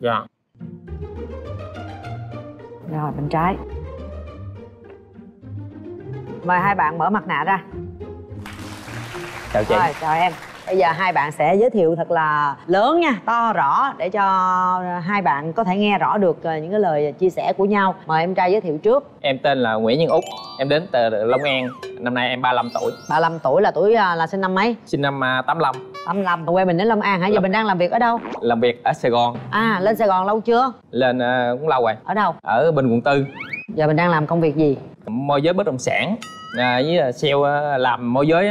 dạ. Rồi bên trái. Mời hai bạn mở mặt nạ ra. Chào chị. Rồi, chào em. Bây giờ hai bạn sẽ giới thiệu thật là lớn nha to rõ để cho hai bạn có thể nghe rõ được ờ, những cái lời chia sẻ của nhau. Mời em trai giới thiệu trước. Em tên là nguyễn nhân út em đến từ long an. Năm nay em 35 tuổi. 35 tuổi là tuổi ờ, là sinh năm mấy? Sinh năm à, 85 Phạm Lâm quê mình đến Long An hả? Giờ Lâm... mình đang làm việc ở đâu? Làm việc ở Sài Gòn. À lên Sài Gòn lâu chưa? Lên uh, cũng lâu rồi. Ở đâu? Ở Bình quận Tư. Giờ mình đang làm công việc gì? Môi giới bất động sản à, với ờ, sale ờ, làm môi giới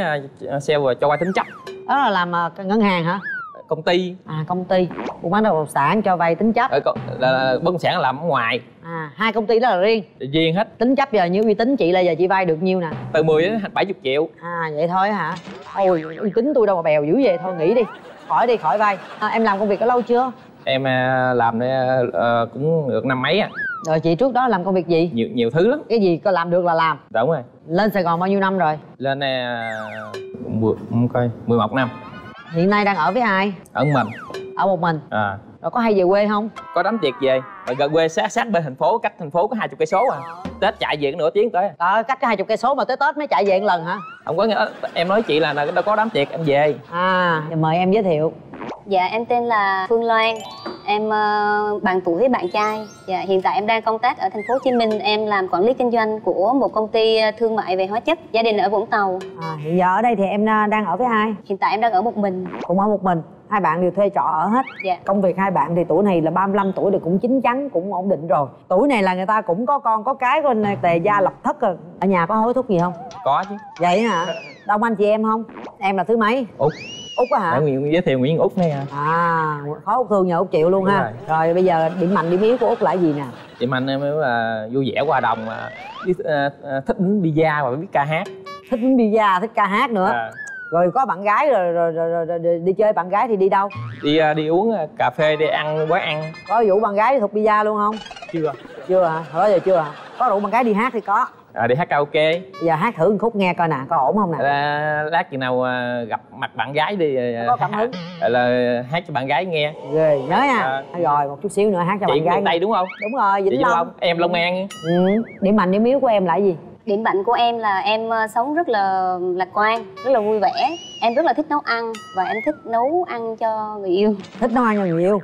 sale và cho qua tính chấp. Đó là làm ngân hàng hả? Công ty. À công ty. Buôn bán bất động sản cho vay tính chấp. Ở co- là, là bất động sản làm ở ngoài. À hai công ty đó là riêng? Riêng hết. Tính chấp giờ như uy tín chị là giờ chị vay được nhiêu nè? Từ 10 đến 70 triệu. À vậy thôi hả? Ôi uy tín tôi đâu mà bèo dữ vậy. Thôi nghỉ đi. Khỏi đi khỏi vay. À, em làm công việc có lâu chưa? Em à, làm đây à, cũng được năm mấy á rồi chị trước đó làm công việc gì? Nhiều nhiều thứ lắm. Cái gì có làm được là làm. Đúng rồi. Lên sài gòn bao nhiêu năm rồi? Lên à, mười không coi 11 năm hiện nay đang ở với ai? Ở mình. Ở một mình. À. Rồi có hay về quê không? Có đám tiệc về. Ở gần quê sát sát bên thành phố cách thành phố có hai chục cây số à. Tết chạy về nửa tiếng tới. Trời cách hai chục cây số mà tới Tết mới chạy về một lần hả? không có nghĩa em nói chị là đâu có đám tiệc em về. À, thì mời em giới thiệu. Dạ em tên là Phương Loan Em uh, bằng tuổi với bạn trai Dạ hiện tại em đang công tác ở thành phố Hồ Chí Minh Em làm quản lý kinh doanh của một công ty ờ, thương mại về hóa chất Gia đình ở Vũng Tàu À, hiện giờ ở đây thì em à, đang ở với ai? Hiện tại em đang ở một mình Cũng ở một mình. Hai bạn đều thuê trọ ở hết. Dạ Công việc hai bạn thì tuổi này là 35 tuổi thì cũng chín chắn, cũng ổn định rồi. Tuổi này là người ta cũng có con có cái rồi nè, tề gia lập thất rồi. Ở nhà có hối thúc gì không? có chứ Vậy hả? Đông anh chị em không? Em là thứ mấy? út Út á hả? để Nguyễn giới thiệu Nguyễn Út này à À, khó Út thương nhờ Út chịu luôn Đúng ha. rồi. Rồi bây giờ điểm mạnh điểm yếu của Út là gì nè? chị mạnh em là vui vẻ qua đồng mà ờ, ờ, thích đánh pizza và biết ca hát Thích uống pizza, thích ca hát nữa. à, Rồi có bạn gái rồi rồi, rồi, rồi, rồi, rồi đi chơi bạn gái thì đi đâu? đi ờ, đi uống cà phê đi ăn quán ăn Có vụ bạn gái đi thuộc pizza luôn không? chưa chưa hả hồi đó giờ chưa hả có rủ bạn gái đi hát thì có à, đi hát karaoke. Bây giờ hát thử một khúc nghe coi nè có ổn không nè? À, lát chừng nào ờ, gặp mặt bạn gái đi ờ, có cảm hứng. hát, là hát cho bạn gái nghe. Ghê nhớ nha. À. rồi một chút xíu nữa hát cho chị bạn gái tây đúng không? Đúng rồi vĩnh long. Long em long an. Ừ. điểm mạnh điểm yếu của em là gì? Điểm mạnh của em là em ờ, sống rất là lạc quan, rất là vui vẻ. Em rất là thích nấu ăn và em thích nấu ăn cho người yêu. Thích nấu ăn cho người yêu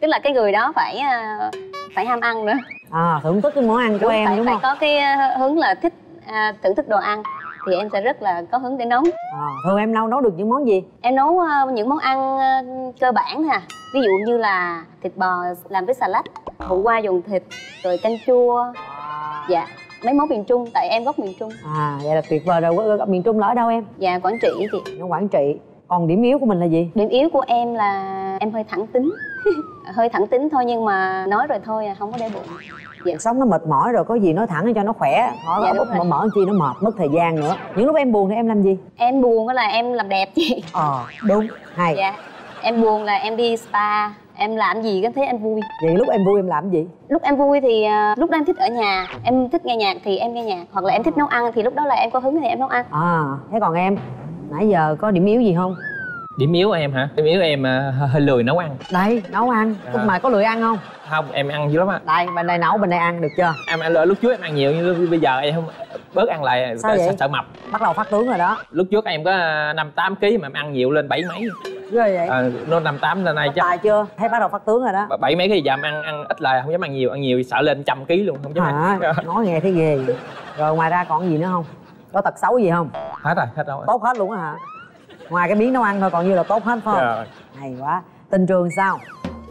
Tức là cái người đó phải ờ, phải ham ăn nữa. À thưởng thức cái món ăn của em phải, đúng phải không? có cái ờ, hứng là thích à, thưởng thức đồ ăn Thì em sẽ rất là có hứng để nấu. À, thường em nấu nấu được những món gì? Em nấu ờ, những món ăn ờ, cơ bản thôi à. Ví dụ như là thịt bò làm với salad Hủ qua dùng thịt, rồi canh chua. Dạ, mấy món miền Trung, tại em gốc miền Trung. À vậy là tuyệt vời rồi. Miền trung là ở đâu em? Dạ, Quảng Trị chị. Ở quảng trị còn điểm yếu của mình là gì? Điểm yếu của em là em hơi thẳng tính. Hơi thẳng tính thôi nhưng mà nói rồi thôi à, không có để bụng. Dạ. cuộc sống nó mệt mỏi rồi có gì nói thẳng cho nó khỏe. Khỏi Dạ, mở mở chi nó mệt mất thời gian nữa. Những lúc em buồn thì em làm gì? Em buồn đó là em làm đẹp chị. Ờ đúng hay. Dạ. Em buồn là em đi spa Em làm gì có thấy em vui. Vậy lúc em vui em làm gì? Lúc em vui thì à, lúc đó em thích ở nhà. Em thích nghe nhạc thì em nghe nhạc. Hoặc là em thích nấu ăn thì lúc đó là em có hứng thì em nấu ăn. À thế còn em nãy giờ có điểm yếu gì không? Điểm yếu em hả? Điểm yếu em ờ, hơi, lười nấu ăn. Đây nấu ăn. À. mà có lười ăn không? Không em ăn dữ lắm á đây bên đây nấu bên đây ăn được chưa? Em ăn lúc trước em ăn nhiều nhưng bây giờ em không bớt ăn lại Sao vậy? sợ, mập. Bắt đầu phát tướng rồi đó. Lúc trước em có năm tám kg mà em ăn nhiều lên bảy mấy. Ghê vậy? À, nó năm tám lên nay chắc tài chưa? Thấy bắt đầu phát tướng rồi đó. Bảy mấy cái giờ em ăn ăn ít lại không dám ăn nhiều ăn nhiều sợ lên trăm kg luôn không dám hả? Ăn nói nghe thấy ghê rồi ngoài ra còn gì nữa không có tật xấu gì không? Hết rồi hết rồi. Tốt hết luôn á hả? Ngoài cái miếng nấu ăn thôi còn như là tốt hết phải không? Rồi. hay quá. Tình trường sao?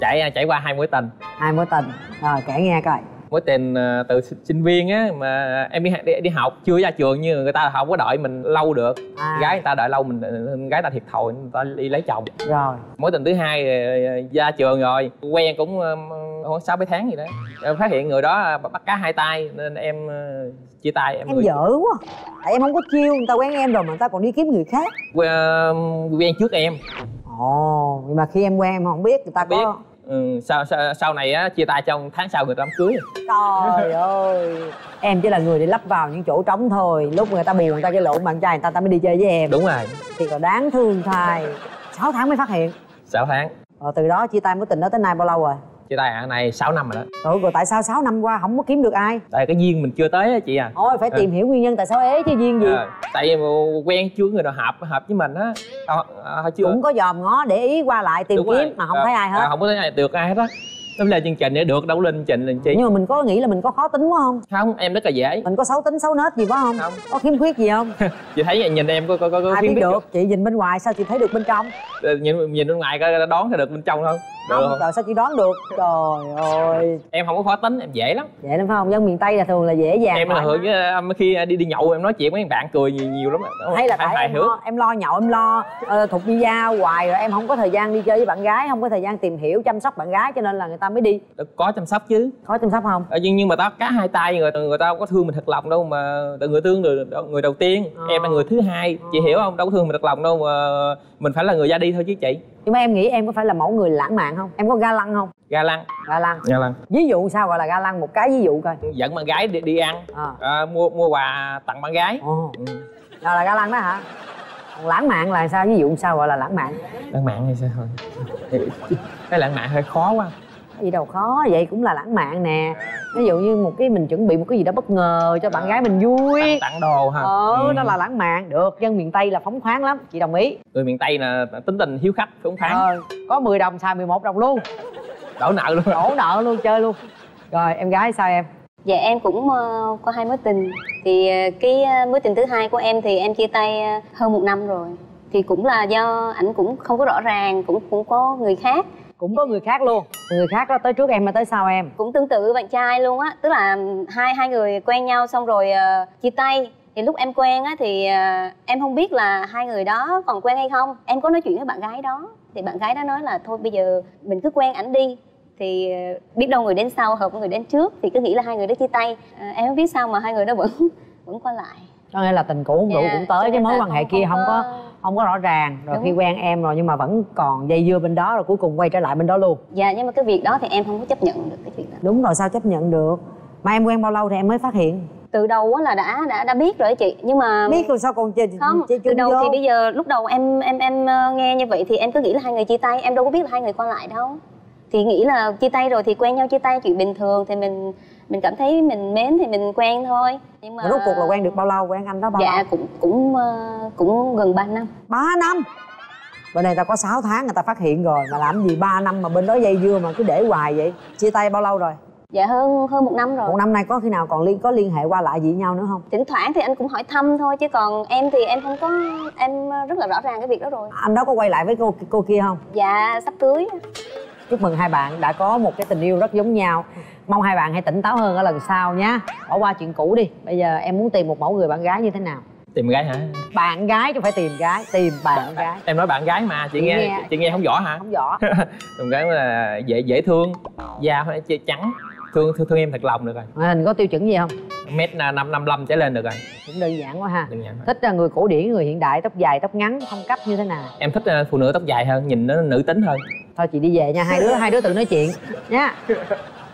Chạy chạy qua hai mối tình. Hai mối tình. Rồi kể nghe coi. Mối tình ờ, từ sinh- viên á mà em đi, đi đi học chưa ra trường như người ta không có đợi mình lâu được. À. gái người ta đợi lâu mình gái ta thiệt thòi người ta đi lấy chồng. Rồi. Mối tình thứ hai ờ, ra trường rồi. Quen cũng ờ, khoảng sáu bảy tháng gì đó? Em phát hiện người đó bắt cá hai tay nên em ờ, chia tay em, em người- dở quá. Tại em không có chiêu người ta quen em rồi mà người ta còn đi kiếm người khác. Quen, ờ, quen trước em. Ồ nhưng mà khi em quen em không biết người ta biết. có ừ, sau, sau sau này á chia tay trong tháng sau người ta đám cưới. Trời ơi. Em chỉ là người để lắp vào những chỗ trống thôi. Lúc người ta buồn người ta cái lộn bạn trai người ta ta mới đi chơi với em. Đúng rồi. Thì còn đáng thương thay. 6 tháng mới phát hiện. 6 tháng. Rồi từ đó chia tay mối tình đó tới nay bao lâu rồi chia tay à này 6 năm rồi đó. Trời rồi tại sao 6 năm qua không có kiếm được ai? Tại cái duyên mình chưa tới á chị à. Thôi phải Ờ. tìm hiểu nguyên nhân tại sao ế chứ duyên gì. Ờ, tại vì quen chưa người nào hợp hợp với mình á. Ờ, ờ, chưa cũng có dòm ngó để ý qua lại tìm Đúng kiếm rồi. mà không Ờ, thấy ai hết. ờ, không có thấy ai được ai hết á. Nó lên chương trình để được đâu lên trình làm chi? Nhưng mà mình có nghĩ là mình có khó tính quá không? Không em rất là dễ. Mình có xấu tính xấu nết gì quá không? Không. có khiếm khuyết gì không? Chị thấy nhìn em có có có, có ai khiếm biết được? chị nhìn bên ngoài sao chị thấy được bên trong? Nhìn nhìn bên ngoài coi đoán ra được bên trong không không trời sao chị đoán được? Trời ơi. Em không có khó tính em dễ lắm. Vậy lắm phải không? Dân miền tây là thường là dễ dàng em là mái. với um, khi đi đi nhậu em nói chuyện với bạn cười nhiều, nhiều lắm hay là tại em lo, em lo nhậu em lo uh, thục visa hoài rồi em không có thời gian đi chơi với bạn gái không có thời gian tìm hiểu chăm sóc bạn gái cho nên là người ta mới đi. Có chăm sóc chứ. Có chăm sóc không? Ờ, nhưng nhưng mà tao cá hai tay người người ta không có thương mình thật lòng đâu mà tự người thương người, người đầu tiên. Ờ. em là người thứ hai. Chị hiểu không? Đâu có thương mình thật lòng đâu mà mình phải là người ra đi thôi chứ chị nhưng mà em nghĩ em có phải là mẫu người lãng mạn không? Em có ga lăng không? Ga lăng. Ga lăng. Ga lăng. Ví dụ sao gọi là ga lăng? Một cái ví dụ coi. Dẫn bạn gái đi, đi ăn. À. à, mua mua quà tặng bạn gái. Ồ ừ. là ga lăng đó hả? Còn lãng mạn là sao? Ví dụ sao gọi là lãng mạn? Lãng mạn hay sao? Thôi cái lãng mạn hơi khó quá. Cái gì đâu khó vậy cũng là lãng mạn nè ví dụ như một cái mình chuẩn bị một cái gì đó bất ngờ cho bạn gái mình vui. Tặng, tặng đồ ha ờ đó là lãng mạn. Được dân miền tây là phóng khoáng lắm. Chị đồng ý. Người miền tây là tính tình hiếu khách phóng khoáng. Ờ có 10 đồng xài 11 đồng luôn. Đổ nợ luôn. Đổ nợ luôn chơi luôn. Rồi em gái sao em? Dạ em cũng ờ, có hai mối tình. Thì ờ, cái ờ, mối tình thứ hai của em thì em chia tay hơn một năm rồi. Thì cũng là do ảnh cũng không có rõ ràng, cũng cũng có người khác cũng có người khác luôn. Người khác đó tới trước em mà tới sau em? Cũng tương tự bạn trai luôn á. Tức là hai hai người quen nhau xong rồi uh, chia tay. Thì lúc em quen á thì uh, em không biết là hai người đó còn quen hay không. Em có nói chuyện với bạn gái đó. Thì bạn gái đó nói là thôi bây giờ mình cứ quen ảnh đi. Thì ờ, biết đâu người đến sau hợp với người đến trước. Thì cứ nghĩ là hai người đó chia tay. Ờ, em không biết sao mà hai người đó vẫn vẫn qua lại có nghĩa là tình cũ không đủ Dạ, cũng tới cái mối quan hệ kia không có không có rõ ràng. Rồi Đúng. khi quen em rồi nhưng mà vẫn còn dây dưa bên đó rồi cuối cùng quay trở lại bên đó luôn. Dạ nhưng mà cái việc đó thì em không có chấp nhận được cái chuyện đó. Đúng rồi sao chấp nhận được? Mà em quen bao lâu thì em mới phát hiện? Từ đầu á là đã đã đã biết rồi chị. Nhưng mà biết rồi sao còn chơi không chơi từ đầu vô? thì bây giờ lúc đầu em em em ờ, nghe như vậy thì em cứ nghĩ là hai người chia tay em đâu có biết là hai người qua lại đâu thì nghĩ là chia tay rồi thì quen nhau chia tay chuyện bình thường thì mình mình cảm thấy mình mến thì mình quen thôi. Nhưng mà rốt cuộc là quen được bao lâu? Quen anh đó bao dạ lâu? cũng cũng ờ, cũng gần 3 năm. Ba năm? Bên này ta có 6 tháng người ta phát hiện rồi mà làm gì 3 năm mà bên đó dây dưa mà cứ để hoài vậy? Chia tay bao lâu rồi? Dạ hơn hơn một năm rồi. Một năm nay có khi nào còn liên có liên hệ qua lại gì với nhau nữa không? Thỉnh thoảng thì anh cũng hỏi thăm thôi chứ còn em thì em không có em rất là rõ ràng cái việc đó rồi. Anh đó có quay lại với cô cô kia không? Dạ sắp cưới chúc mừng hai bạn đã có một cái tình yêu rất giống nhau. Mong hai bạn hãy tỉnh táo hơn ở lần sau nhé. Bỏ qua chuyện cũ đi. Bây giờ em muốn tìm một mẫu người bạn gái như thế nào? Tìm gái hả? Bạn gái chứ phải tìm gái. Tìm bạn gái. Em nói bạn gái mà chị Chị nghe, nghe. chị nghe không rõ hả? Không rõ. Tìm gái là dễ dễ thương da phải chơi trắng thương thương, thương em thật lòng được rồi. Ngoại hình có tiêu chuẩn gì không? Mét là năm năm lăm trở lên được rồi. Cũng đơn giản quá ha. Đừng nhận thích là người cổ điển người hiện đại tóc dài tóc ngắn phong cách như thế nào? Em thích ờ, phụ nữ tóc dài hơn nhìn nó nữ tính hơn thôi chị đi về nha hai đứa hai đứa tự nói chuyện. Nha.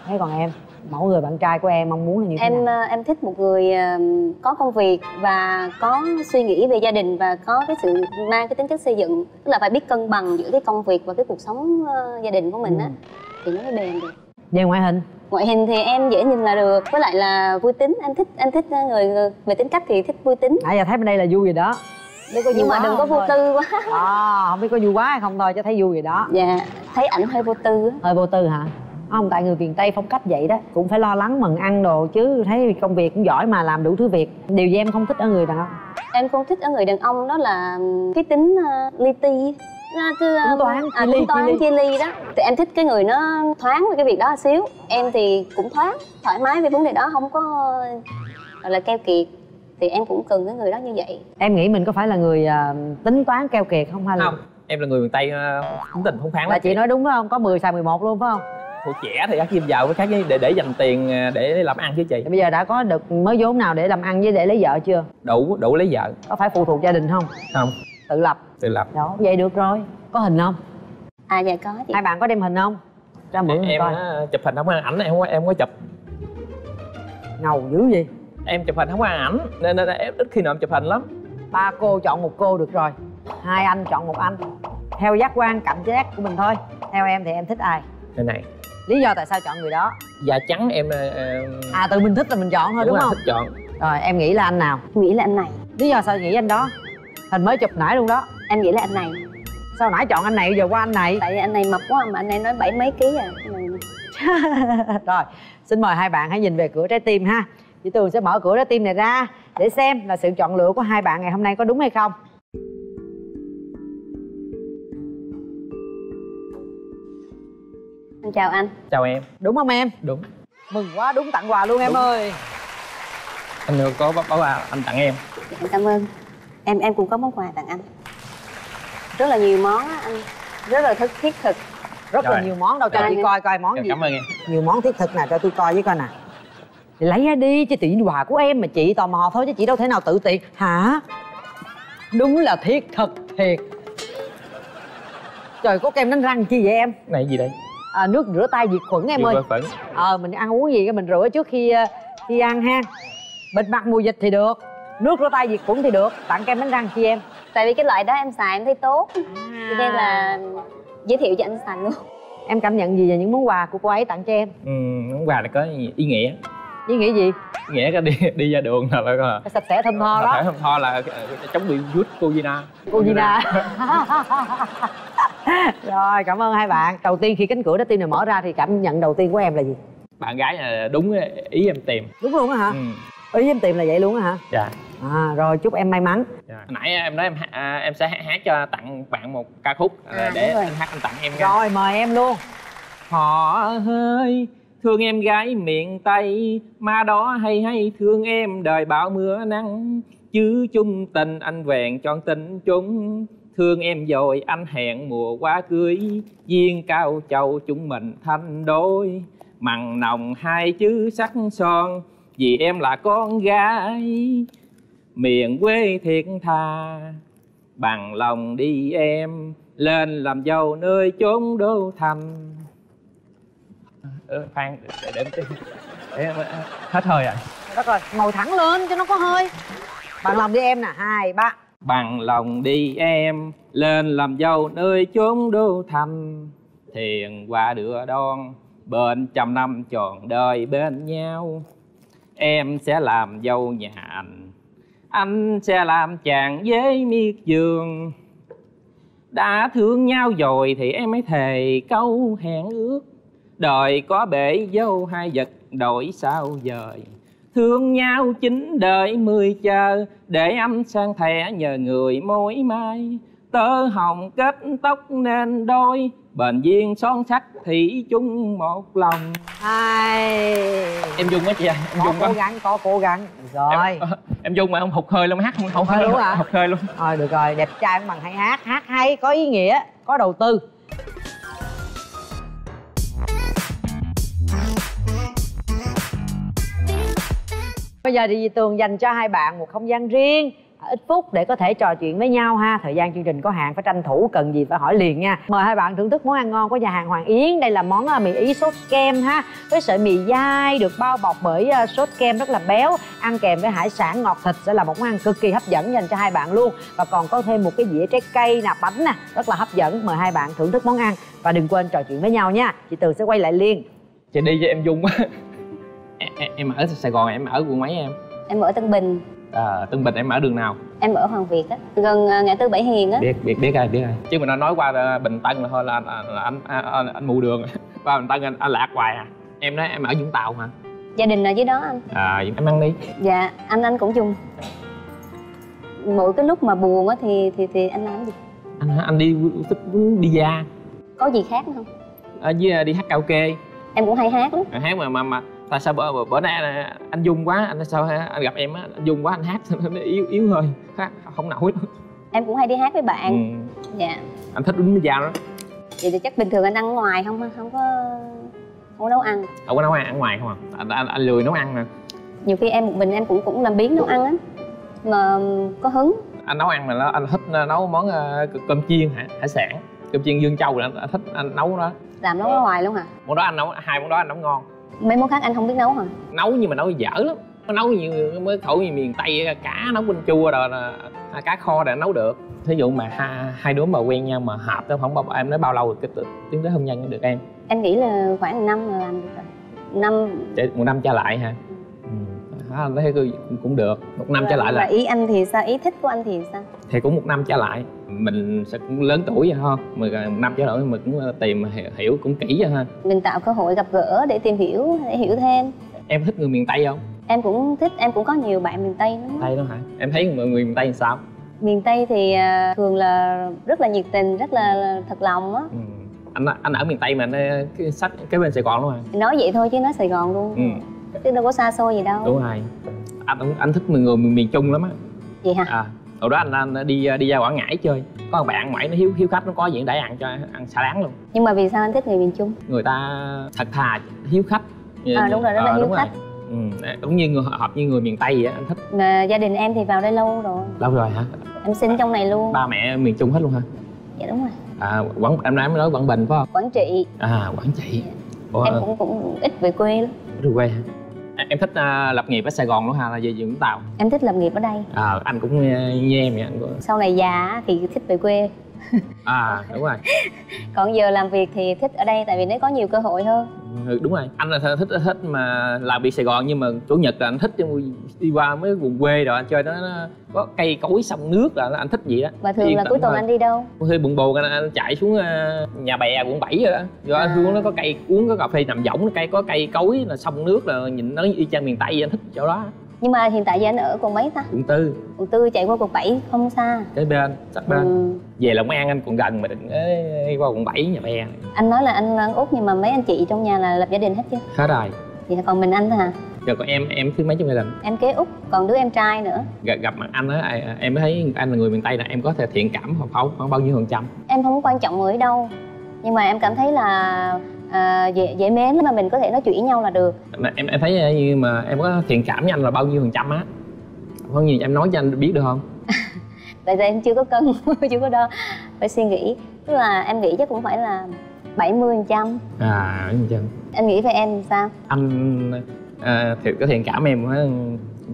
Thế còn em mẫu người bạn trai của em mong muốn là như thế em nào? ờ, em thích một người ờ, có công việc và có suy nghĩ về gia đình và có cái sự mang cái tính chất xây dựng tức là phải biết cân bằng giữa cái công việc và cái cuộc sống ờ, gia đình của mình á. Ừ. thì nó mới bền được. Về ngoại hình. Ngoại hình thì em dễ nhìn là được với lại là vui tính. Em thích em thích người về tính cách thì thích vui tính. Nãy giờ thấy bên đây là vui rồi đó biết có nhưng mà đừng có vô thôi. tư quá. À, không biết có vui quá hay không thôi chứ thấy vui rồi đó. Dạ thấy ảnh hơi vô tư hơi vô tư hả? Không tại người miền tây phong cách vậy đó. Cũng phải lo lắng mần ăn đồ chứ thấy công việc cũng giỏi mà làm đủ thứ việc. Điều gì em không thích ở người đàn ông? Em không thích ở người đàn ông đó là cái tính uh, li ti. Nó cứ Tính toán, à, chi ly, tính toán ly. chia ly đó. Thì em thích cái người nó thoáng về cái việc đó xíu. Em thì cũng thoáng thoải mái về vấn đề đó không có gọi là keo kiệt thì em cũng cần cái người đó như vậy. Em nghĩ mình có phải là người à, tính toán keo kiệt không hay là không em là người miền tây tính tình phóng khoáng là chị nói đúng phải không? Có 10 xài 11 luôn phải không? Hồi trẻ thì khác kim giàu với khác với để để dành tiền ờ, để làm ăn chứ chị. Bây giờ đã có được mới vốn nào để làm ăn với để lấy vợ chưa? Đủ đủ lấy vợ. Có phải phụ thuộc gia đình không? Không. Tự lập. Tự lập. Đó vậy được rồi. Có hình không? À dạ có chị. Hai bạn có đem hình không? Ra mượn hình em coi. chụp hình không? Ảnh em không có- em không có chụp. Ngầu dữ gì em chụp hình không có ăn ảnh nên, nên em ít khi nào em chụp hình lắm. Ba cô chọn một cô được rồi hai anh chọn một anh. Theo giác quan cảm giác của mình thôi. Theo em thì em thích ai? Này này. Lý do tại sao chọn người đó? Da trắng em ờ, ờ, à tự mình thích là mình chọn thôi đúng, rồi, không? thích chọn. Rồi em nghĩ là anh nào? Em nghĩ là anh này. Lý do sao nghĩ anh đó? Hình mới chụp nãy luôn đó. Em nghĩ là anh này. Sao nãy chọn anh này giờ qua anh này? Tại vì anh này mập quá mà anh này nói bảy mấy ký à. Rồi xin mời hai bạn hãy nhìn về cửa trái tim ha chị tường sẽ mở cửa trái tim này ra để xem là sự chọn lựa của hai bạn ngày hôm nay có đúng hay không. Anh chào anh. Chào em. Đúng không em? Đúng. Mừng quá đúng tặng quà luôn em Đúng. ơi. Anh có báo báo quà anh tặng em. Dạ, em cảm ơn. Em em cũng có món quà tặng anh. Rất là nhiều món á anh. Rất là thức thiết thực. Rất là Rồi. nhiều món đâu cho Rồi. chị coi coi món em gì. cảm ơn em. Nhiều món thiết thực nè cho tôi coi với coi nè lấy ra đi chứ nhiên quà của em mà chị tò mò thôi chứ chị đâu thể nào tự tiện. Hả? Đúng là thiết thực thiệt. Trời có kem đánh răng chi vậy em? Này gì đây? À, nước rửa tay diệt khuẩn em Vừa ơi. phẫn ờ mình ăn uống gì cái mình rửa trước khi ờ, khi ăn ha. Bịt mặt mùi dịch thì được nước rửa tay diệt khuẩn thì được. Tặng kem đánh răng chi em? Tại vì cái loại đó em xài em thấy tốt. Cho nên là giới thiệu cho anh xài luôn. Em cảm nhận gì về những món quà của cô ấy tặng cho em? Ừ, món quà này có ý nghĩa với nghĩ gì? Nghĩa cái đi đi ra đường là phải là sạch sẽ thơm tho đó. không tho là ờ, chống bị virus cô Gina rồi cảm ơn hai bạn. Đầu tiên khi cánh cửa trái tim này mở ra thì cảm nhận đầu tiên của em là gì? Bạn gái là đúng ý em tìm. Đúng luôn á hả? Ừ. ý em tìm là vậy luôn á hả? Dạ. À rồi chúc em may mắn. Dạ. nãy em nói em à, em sẽ hát, cho tặng bạn một ca khúc à, để anh hát anh tặng em nha. Rồi mời em luôn. Họ ơi thương em gái miền tây ma đó hay hay thương em đời bão mưa nắng. Chứ chung tình anh vẹn chọn tình chúng, thương em rồi anh hẹn mùa quá cưới. Duyên cao châu chúng mình thành đôi, mặn nồng hai chữ sắc son. Vì em là con gái, miền quê thiệt thà. Bằng lòng đi em, lên làm dâu nơi chốn đô thành ờ, khoan để, để, để, để ờ, hết hơi rồi. Đất rồi ngồi thẳng lên cho nó có hơi. Bằng lòng đi em nè hai ba. Bằng lòng đi em lên làm dâu nơi chốn đô thành. Thiền qua đưa đón bên trăm năm tròn đời bên nhau. Em sẽ làm dâu nhà anh anh sẽ làm chàng với miệt giường đã thương nhau rồi thì em mới thề câu hẹn ước đời có bể dâu hai vật đổi sao dời thương nhau chín đời mười chờ để anh sang thẻ nhờ người mối mai tơ hồng kết tóc nên đôi bền duyên son sắc thủy chung một lòng. Hai em dung quá chị ơi em có dung cố quá. gắng có cố gắng. Rồi. Em, em dung mà không hụt hơi luôn hát không không hơi luôn hả? hụt hơi luôn. Thôi được rồi đẹp trai cũng bằng hay hát. Hát hay có ý nghĩa có đầu tư bây giờ thì tường dành cho hai bạn một không gian riêng, ít phút để có thể trò chuyện với nhau ha. Thời gian chương trình có hạn, phải tranh thủ cần gì phải hỏi liền nha. Mời hai bạn thưởng thức món ăn ngon của nhà hàng hoàng yến. Đây là món à, mì ý sốt kem ha. Với sợi mì dai được bao bọc bởi à, sốt kem rất là béo, ăn kèm với hải sản ngọt thịt sẽ là một món ăn cực kỳ hấp dẫn dành cho hai bạn luôn. Và còn có thêm một cái dĩa trái cây nè, bánh nè, rất là hấp dẫn. Mời hai bạn thưởng thức món ăn và đừng quên trò chuyện với nhau nha. Chị tường sẽ quay lại liền. Chị đi cho em dung quá em, em, ở sài gòn em ở quận mấy em? Em ở tân bình. À, tân bình em ở đường nào? Em ở hoàng việt á gần à, ngã tư bảy hiền á. Biết biết biết ai biết ai. Chứ mình nói qua ờ, bình tân là thôi là, là, là anh, anh, anh, anh mù đường. Qua bình tân anh, anh lạc hoài à. Em nói em ở vũng tàu hả gia đình ở dưới đó anh. À em ăn đi. Dạ anh anh cũng chung. Mỗi cái lúc mà buồn á thì thì thì anh làm gì? Anh anh đi thích đi ra có gì khác không? Ở dưới đi hát karaoke. Em cũng hay hát lắm. Hát mà mà mà tại sao bữa bữa, bữa nay anh, dung quá anh sao anh gặp em á anh dung quá anh hát nó yếu yếu hơi hát không nổi. Nữa. em cũng hay đi hát với bạn. Ừ. dạ. Anh thích uống dao đó vậy thì chắc bình thường anh ăn ngoài không không có không có nấu ăn. Đâu có nấu ăn ở ngoài không à? Anh, anh, anh lười nấu ăn nè. Nhiều khi em một mình em cũng cũng làm biến nấu ăn á mà có hứng. Anh nấu ăn mà nó anh thích nấu món ờ, cơm chiên hải, hải sản. Cơm chiên dương châu là anh, anh thích anh nấu đó làm nấu ở ngoài luôn hả? Món đó anh nấu hai món đó anh nấu ngon mấy món khác anh không biết nấu hả? Nấu nhưng mà nấu dở lắm. Nó nấu như mới khẩu như miền tây cá nấu canh chua rồi à, cá kho để nấu được. Thí dụ mà hai, hai đứa mà quen nhau mà hợp đó không bao em nói bao lâu rồi cái tiến tới hôn nhân được em? Em nghĩ là khoảng năm là làm được rồi. Năm. Một năm trả lại hả ừ. à, thấy cũng- cũng được một năm trả lại và là ý anh thì sao? Ý thích của anh thì sao? Thì cũng một năm trả lại. Mình sẽ cũng lớn tuổi rồi ha. Mà một năm trả lại mình cũng tìm hiểu, hiểu cũng kỹ rồi ha. Mình tạo cơ hội gặp gỡ để tìm hiểu để hiểu thêm. Em thích người miền tây không? Em cũng thích em cũng có nhiều bạn miền tây lắm. Tây đó hả? Em thấy người, người miền tây làm sao? Miền tây thì à, thường là rất là nhiệt tình rất là, thật lòng á. Ừ. anh anh ở miền tây mà anh cái sách cái bên sài gòn luôn à nói vậy thôi chứ nói sài gòn luôn. Ừ chứ đâu có xa xôi gì đâu. Đúng rồi. Anh anh thích người người miền, trung lắm á. Vậy hả? À hồi đó anh, anh đi đi ra quảng ngãi chơi. Có một bạn ngoại nó hiếu hiếu khách nó có diện để ăn cho ăn xả láng luôn. Nhưng mà vì sao anh thích người miền trung? Người ta thật thà hiếu khách. À, đúng rồi, rất là hiếu khách. ừ, đúng như người hợp như người miền tây vậy á anh thích. Mà gia đình em thì vào đây lâu rồi. Lâu rồi hả? Em sinh trong này luôn. Ba mẹ miền trung hết luôn hả? Dạ đúng rồi. À quảng em nói nói quảng bình phải không? Quảng trị. À quảng trị. Ủa, em cũng cũng ít về quê lắm. Rồi quê hả? À, em thích à, lập nghiệp ở sài gòn luôn hả là về vũng tàu? Em thích lập nghiệp ở đây. À anh cũng à, như em vậy anh cũng... sau này già thì thích về quê à đúng rồi. Còn giờ làm việc thì thích ở đây tại vì nó có nhiều cơ hội hơn. Ừ, đúng rồi. Anh là thích thích mà làm việc sài gòn nhưng mà chủ nhật là anh thích đi qua mấy vùng quê rồi anh chơi nó, nó có cây cối sông nước là anh thích gì đó. Và thường Yên là cuối tuần anh đi đâu? Hơi buồn buồn anh, anh chạy xuống ờ, nhà bè quận 7 rồi đó. Do À. anh xuống nó có cây uống có cà phê nằm võng cây có cây cối là sông nước là nhìn nó y chang miền tây vậy, anh thích chỗ đó nhưng mà hiện tại giờ anh ở quận mấy ta? Quận tư. Quận tư chạy qua quận 7 không xa. Cái bên sát bên ừ. về long an anh còn gần mà đừng ấy, qua quận 7 nhà bè anh nói là anh ăn út nhưng mà mấy anh chị trong nhà là lập gia đình hết chưa hết rồi vậy còn mình anh thôi hả? Rồi còn em em thứ mấy trong gia đình. Em kế út còn đứa em trai nữa. Gặp, gặp mặt anh á em mới thấy anh là người miền tây là em có thể thiện cảm hoặc không khoảng bao nhiêu phần trăm. Em không quan trọng người ở đâu. Nhưng mà em cảm thấy là à, dễ dễ mến mà mình có thể nói chuyện với nhau là được. Em em thấy như mà em có thiện cảm với anh là bao nhiêu phần trăm á? Bao nhiêu em nói cho anh biết được không? Tại vì em chưa có cân chưa có đo phải suy nghĩ. Tức là em nghĩ chắc cũng phải là 70 phần trăm. À bao nhiêu phần trăm. Anh nghĩ về em sao? Anh à, thì có thiện cảm em á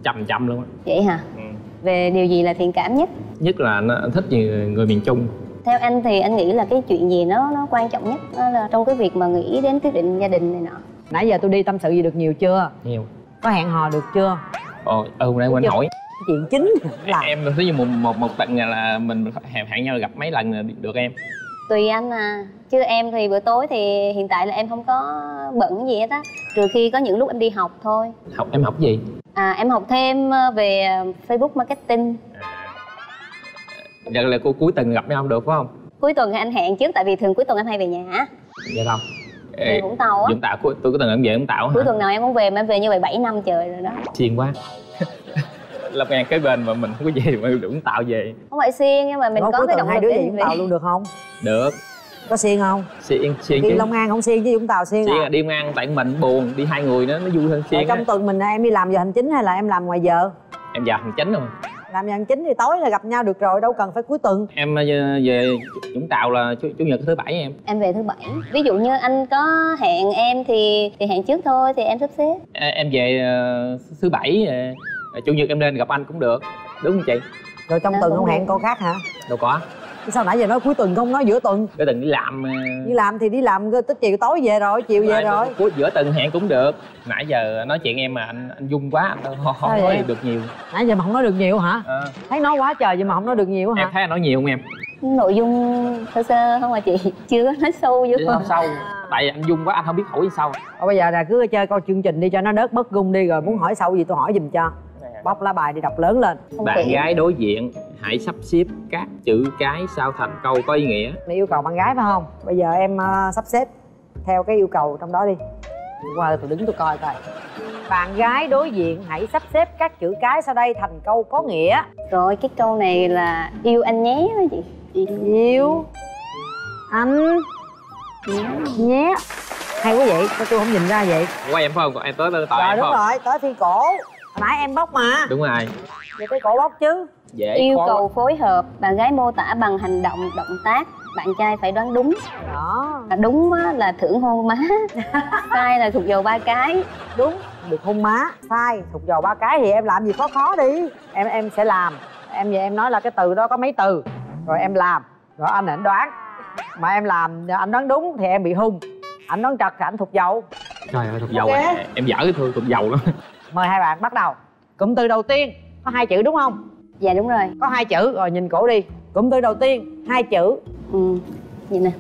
trăm trăm luôn á. Vậy hả? Ừ. về điều gì là thiện cảm nhất? Nhất là nó thích như người miền trung theo anh thì anh nghĩ là cái chuyện gì nó nó quan trọng nhất đó là trong cái việc mà nghĩ đến quyết định gia đình này nọ? Nãy giờ tôi đi tâm sự gì được nhiều chưa? Nhiều. Có hẹn hò được chưa? Ồ ừ hôm nay quên hỏi. Chuyện chính là em thấy như một một một tận là mình hẹn hẹn nhau gặp mấy lần là được em? Tùy anh à. Chứ em thì bữa tối thì hiện tại là em không có bận gì hết á. Trừ khi có những lúc em đi học thôi. Học em học gì? À em học thêm ờ, về Facebook marketing giờ là cô cuối tuần gặp nhau không được phải không? Cuối tuần thì anh hẹn trước tại vì thường cuối tuần em hay về nhà dạ không? Về Vũng Tàu á. Vũng Tàu cuối- tôi có từng em về Vũng Tàu hả? Cuối tuần nào em cũng về mà em về như vậy 7 năm trời rồi đó. Xiên quá. Long An kế bên mà mình không có gì mà Vũng Tàu về. Không phải xuyên nhưng mà mình Có có cuối cái tuần động hai lực đứa để về Vũng về. Tàu luôn được không? Được. Có xiên không? Xiên xiên đi chứ. Long An không xiên chứ Vũng Tàu xiên xiên à? là đi ăn tại mình buồn đi hai người nó nó vui hơn xiên á. trong tuần mình em đi làm giờ hành chính hay là em làm ngoài giờ? Em vào hành chính rồi làm hành chính thì tối là gặp nhau được rồi đâu cần phải cuối tuần. Em ờ, về Vũng Tàu là chủ, chủ nhật thứ bảy em. Em về thứ bảy. Ví dụ như anh có hẹn em thì thì hẹn trước thôi thì em sắp xếp. À, em về ờ, thứ bảy ờ, chủ nhật em lên gặp anh cũng được. Đúng không chị? Rồi trong Dạ, tuần không hẹn cô khác hả? Đâu có sao nãy giờ nói cuối tuần không nói giữa tuần? Cái tuần đi làm ờ, đi làm thì đi làm tới chiều tối về rồi chiều về rồi. cuối giữa tuần hẹn cũng được. Nãy giờ nói chuyện em mà anh anh dung quá anh không, nói vậy? được nhiều. Nãy giờ mà không nói được nhiều hả? Ờ, thấy nói quá trời vậy mà không nói được nhiều em hả thấy anh nói nhiều không em? Nội dung sơ sơ không mà chị chưa có nói sâu vô. Chứ không sâu tại anh dung quá anh không biết hỏi gì Thôi bây giờ là cứ chơi coi chương trình đi cho nó đớt bớt gung đi rồi muốn hỏi sâu gì tôi hỏi giùm cho. Bóc lá bài đi đọc lớn lên. Không bạn gái đối diện hãy sắp xếp các chữ cái sao thành câu có ý nghĩa. Mày yêu cầu bạn gái phải không? Bây giờ em ờ, sắp xếp theo cái yêu cầu trong đó đi. Qua tôi đứng tôi coi coi. Bạn gái đối diện hãy sắp xếp các chữ cái sau đây thành câu có nghĩa. Rồi cái câu này là yêu anh nhé đó chị. Yêu anh nhé. Hay quá vậy sao tôi không nhìn ra vậy? Của em phải không? Còn em tới tới tòa rồi em đúng không? rồi tới thi cổ nãy em bóc mà. Đúng rồi. Giờ tới cổ bóc chứ. Dễ yêu khó. cầu phối hợp bạn gái mô tả bằng hành động động tác. Bạn trai phải đoán đúng. Đó. Đúng á, là thưởng hôn má. Sai là thuộc dầu ba cái. Đúng được hôn má. Sai thuộc dầu ba cái thì em làm gì khó khó đi. Em em sẽ làm. Em về em nói là cái từ đó có mấy từ. Rồi em làm. Rồi anh ảnh đoán. Mà em làm anh đoán đúng thì em bị hung. Ảnh đón trật thì ảnh thuộc dầu. Trời ơi thuộc dầu Ok. em, em dở cái thương thuộc dầu lắm mời hai bạn bắt đầu. Cụm từ đầu tiên có hai chữ đúng không? Dạ đúng rồi. Có hai chữ rồi nhìn cổ đi. Cụm từ đầu tiên hai chữ. Ừ. nhìn nè.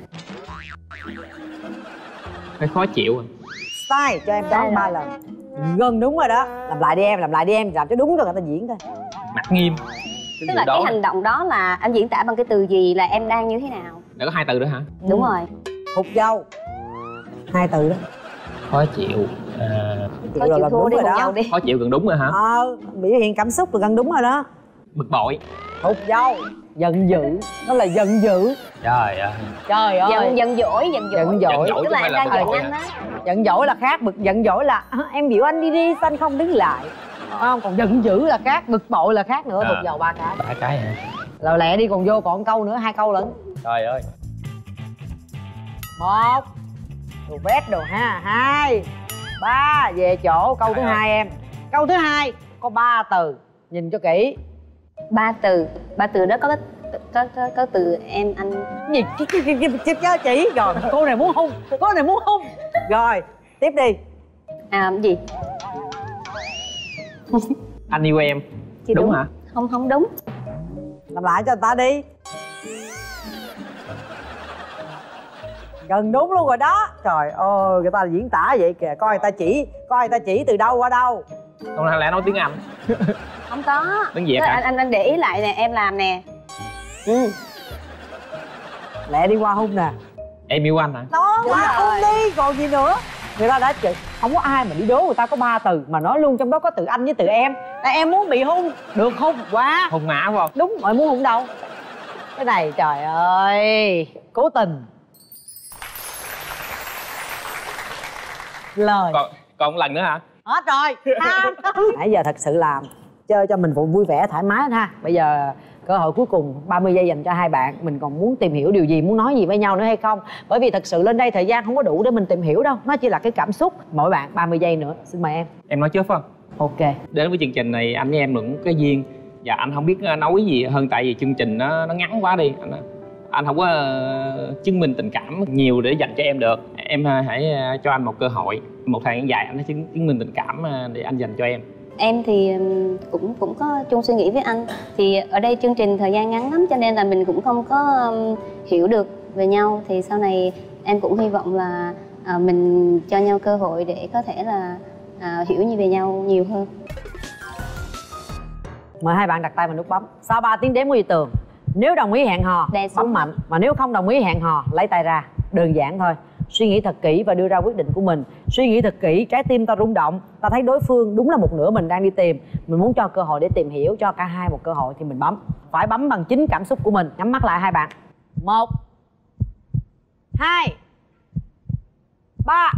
Hơi khó chịu à. style cho em đoán ba rồi. lần. Gần đúng rồi đó. Làm lại đi em làm lại đi em. Làm cho đúng cho người ta diễn thôi mặt nghiêm. Tức là cái hành động đó là anh diễn tả bằng cái từ gì là em đang như thế nào? Đã có hai từ đó hả? Đúng rồi. Hụt dâu. Hai từ đó. Khó chịu. À, thôi chịu là thua đúng đi rồi cùng đó. nhau đi. Khó chịu gần đúng rồi hả? Ờ biểu hiện cảm xúc là gần đúng rồi đó. Bực bội. Hụt dâu giận dữ. Nó là giận dữ. Trời ơi. Trời ơi. Giận giận dỗi giận dỗi. Giận dỗi. Giận dỗi. tức là em đang giận anh á. Giận dỗi là khác bực giận dỗi là "À, em biểu anh đi đi sao anh không đứng lại. Phải không còn giận dữ là khác bực bội là khác nữa À. hụt dầu ba cái. Ba cái hả? Rồi lẹ đi còn vô còn câu nữa hai câu lận. Trời ơi. Một. Đồ vét đồ ha hai ba về chỗ câu thứ hai em. Câu thứ hai có ba từ. Nhìn cho kỹ. Ba từ ba từ đó có cái có, có, có từ em anh. Gì? Cái cái cái cái cái chỉ rồi cô này muốn hung cô này muốn hung. Rồi tiếp đi. À gì? Anh yêu em. Chị đúng, đúng. hả? Không không đúng. Làm lại cho người ta đi gần đúng luôn rồi đó. Trời ơi người ta diễn tả vậy kìa coi người ta chỉ coi người ta chỉ từ đâu qua đâu. Không lẽ nói tiếng anh. Không có. Tiếng Việt là hả? anh anh anh để ý lại nè em làm nè. Ừ. Lẹ đi qua hung nè. Em yêu anh hả? Đó qua rồi. hung đi còn gì nữa? Người ta đã chữ không có ai mà đi đố người ta có ba từ mà nói luôn trong đó có từ anh với từ em. Tại em muốn bị hung. Được hung quá. Hùng mã phải không? Đúng rồi muốn hung đâu? Cái này trời ơi cố tình lời. Còn còn một lần nữa hả? Hết rồi. Ha nãy giờ thật sự làm chơi cho mình vui vẻ thoải mái ha. Bây giờ cơ hội cuối cùng 30 giây dành cho hai bạn. Mình còn muốn tìm hiểu điều gì muốn nói gì với nhau nữa hay không? Bởi vì thật sự lên đây thời gian không có đủ để mình tìm hiểu đâu. Nó chỉ là cái cảm xúc. Mỗi bạn 30 giây nữa. Xin mời em. Em nói trước phải không? Ok. Đến với chương trình này anh với em cũng cái duyên. Và anh không biết nói gì hơn tại vì chương trình nó nó ngắn quá đi. Anh anh không có ờ, chứng minh tình cảm nhiều để dành cho em được. Em ờ, hãy ờ, cho anh một cơ hội. Một thời gian dài anh hãy chứng, chứng minh tình cảm để anh dành cho em. Em thì cũng cũng có chung suy nghĩ với anh. Thì ở đây chương trình thời gian ngắn lắm cho nên là mình cũng không có hiểu được về nhau. Thì sau này em cũng hy vọng là à, mình cho nhau cơ hội để có thể là à, hiểu như về nhau nhiều hơn. Mời hai bạn đặt tay vào nút bấm. Sau 3 tiếng đếm của Duy Tường nếu đồng ý hẹn hò bấm mạnh. Mà nếu không đồng ý hẹn hò lấy tay ra. Đơn giản thôi. Suy nghĩ thật kỹ và đưa ra quyết định của mình. Suy nghĩ thật kỹ trái tim ta rung động. Ta thấy đối phương đúng là một nửa mình đang đi tìm. Mình muốn cho cơ hội để tìm hiểu cho cả hai một cơ hội thì mình bấm. Phải bấm bằng chính cảm xúc của mình. Nhắm mắt lại hai bạn. Một hai ba.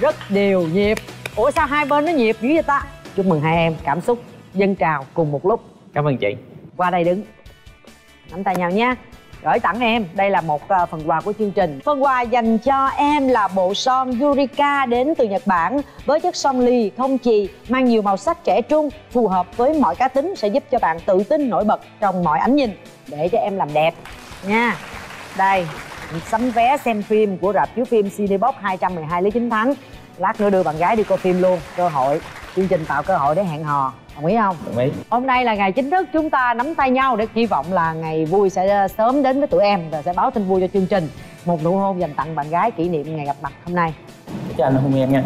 Rất đều nhịp. Ủa sao hai bên nó nhịp dữ vậy ta? Chúc mừng hai em. Cảm xúc dâng trào cùng một lúc. Cảm ơn chị. Qua đây đứng. Nắm tay nhau nha. Gửi tặng em. Đây là một ờ, phần quà của chương trình. Phần quà dành cho em là bộ son Yurika đến từ Nhật Bản với chất son lì không chì mang nhiều màu sắc trẻ trung phù hợp với mọi cá tính sẽ giúp cho bạn tự tin nổi bật trong mọi ánh nhìn để cho em làm đẹp. Nha. Đây sắm vé xem phim của rạp chiếu phim Cinebox 212 Lý Chính Thắng. Lát nữa đưa bạn gái đi coi phim luôn. Cơ hội. Chương trình tạo cơ hội để hẹn hò đồng ý không đồng ý Hôm nay là ngày chính thức chúng ta nắm tay nhau để hy vọng là ngày vui sẽ sớm đến với tụi em và sẽ báo tin vui cho chương trình. Một nụ hôn dành tặng bạn gái kỷ niệm ngày gặp mặt hôm nay. cho anh hôn em nha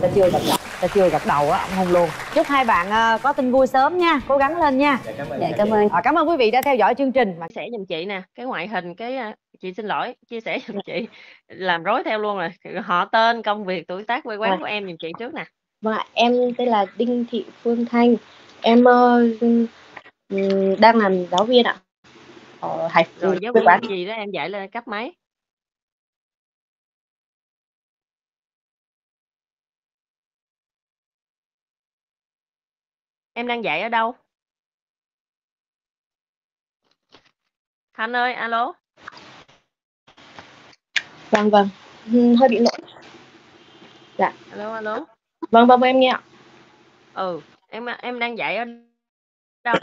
Ta chưa gặp đầu, ta chưa gặp đầu á, ông hôn luôn. Chúc hai bạn ờ, có tin vui sớm nha, cố gắng lên nha. cảm ơn dạ cảm ơn À, cảm ơn quý vị đã theo dõi chương trình. chia sẻ giùm chị nè cái ngoại hình cái à, chị xin lỗi chia sẻ giùm chị làm rối theo luôn rồi họ tên công việc tuổi tác quê quán Vâng. của em giùm chị trước nè Vâng ạ, em tên là Đinh Thị Phương Thanh. Em ờ, ừm, đang làm giáo viên ạ. Ở Hải rồi giáo viên gì đó em dạy lên cấp mấy em đang dạy ở đâu Thanh ơi alo Vâng vâng. Ừm, hơi bị lỗi. alo alo Vâng vâng vâng, em nghe ạ. ừ em em đang dạy ở đâu?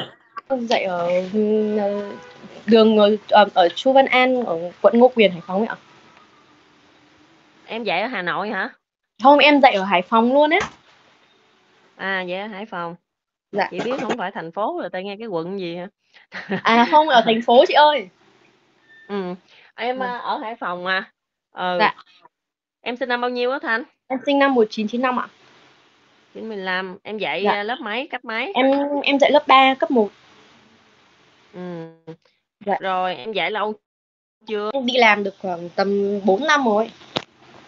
Dạy ở ờ, đường ở, ở, ở Chu Văn An ở quận Ngô Quyền Hải Phòng ấy ạ. Em dạy ở Hà Nội hả? Không em dạy ở Hải Phòng luôn á à vậy ở Hải Phòng. Dạ. Chị biết không phải thành phố rồi tay nghe cái quận gì hả? À không ở thành phố chị ơi. Ừ em Ừ. ở Hải Phòng à ừ. Dạ. em sinh năm bao nhiêu á Thanh? Em sinh năm 1995 ạ 95 em dạy Dạ. à, lớp mấy cấp mấy em em dạy lớp 3 cấp 1 ừ. Dạ. rồi em dạy lâu chưa em đi làm được khoảng tầm 4 năm rồi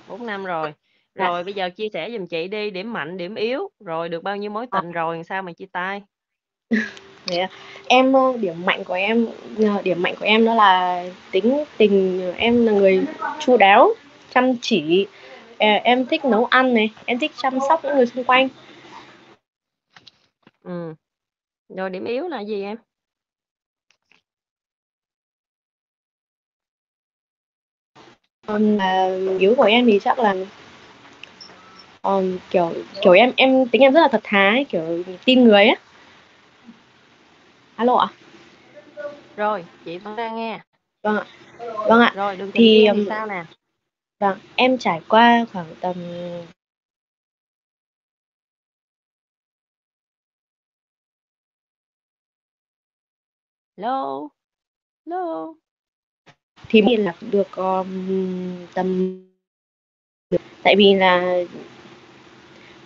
4 năm rồi Dạ. rồi bây giờ chia sẻ giùm chị đi điểm mạnh điểm yếu rồi được bao nhiêu mối tình rồi sao mà chia tay Thế à? em ờ, điểm mạnh của em ờ, điểm mạnh của em đó là tính tình em là người chu đáo chăm chỉ em thích nấu ăn này em thích chăm sóc những người xung quanh. Ừ. Rồi điểm yếu là gì em? Còn là yếu của em thì chắc là um, kiểu kiểu em em tính em rất là thật thà ấy, kiểu tin người á. Alo ạ. Rồi chị vẫn đang nghe. Vâng ạ. Vâng ạ. Rồi tình Thì, thì sao nè vâng em trải qua khoảng tầm hello? Hello? Thì mình là được um, tầm tại vì là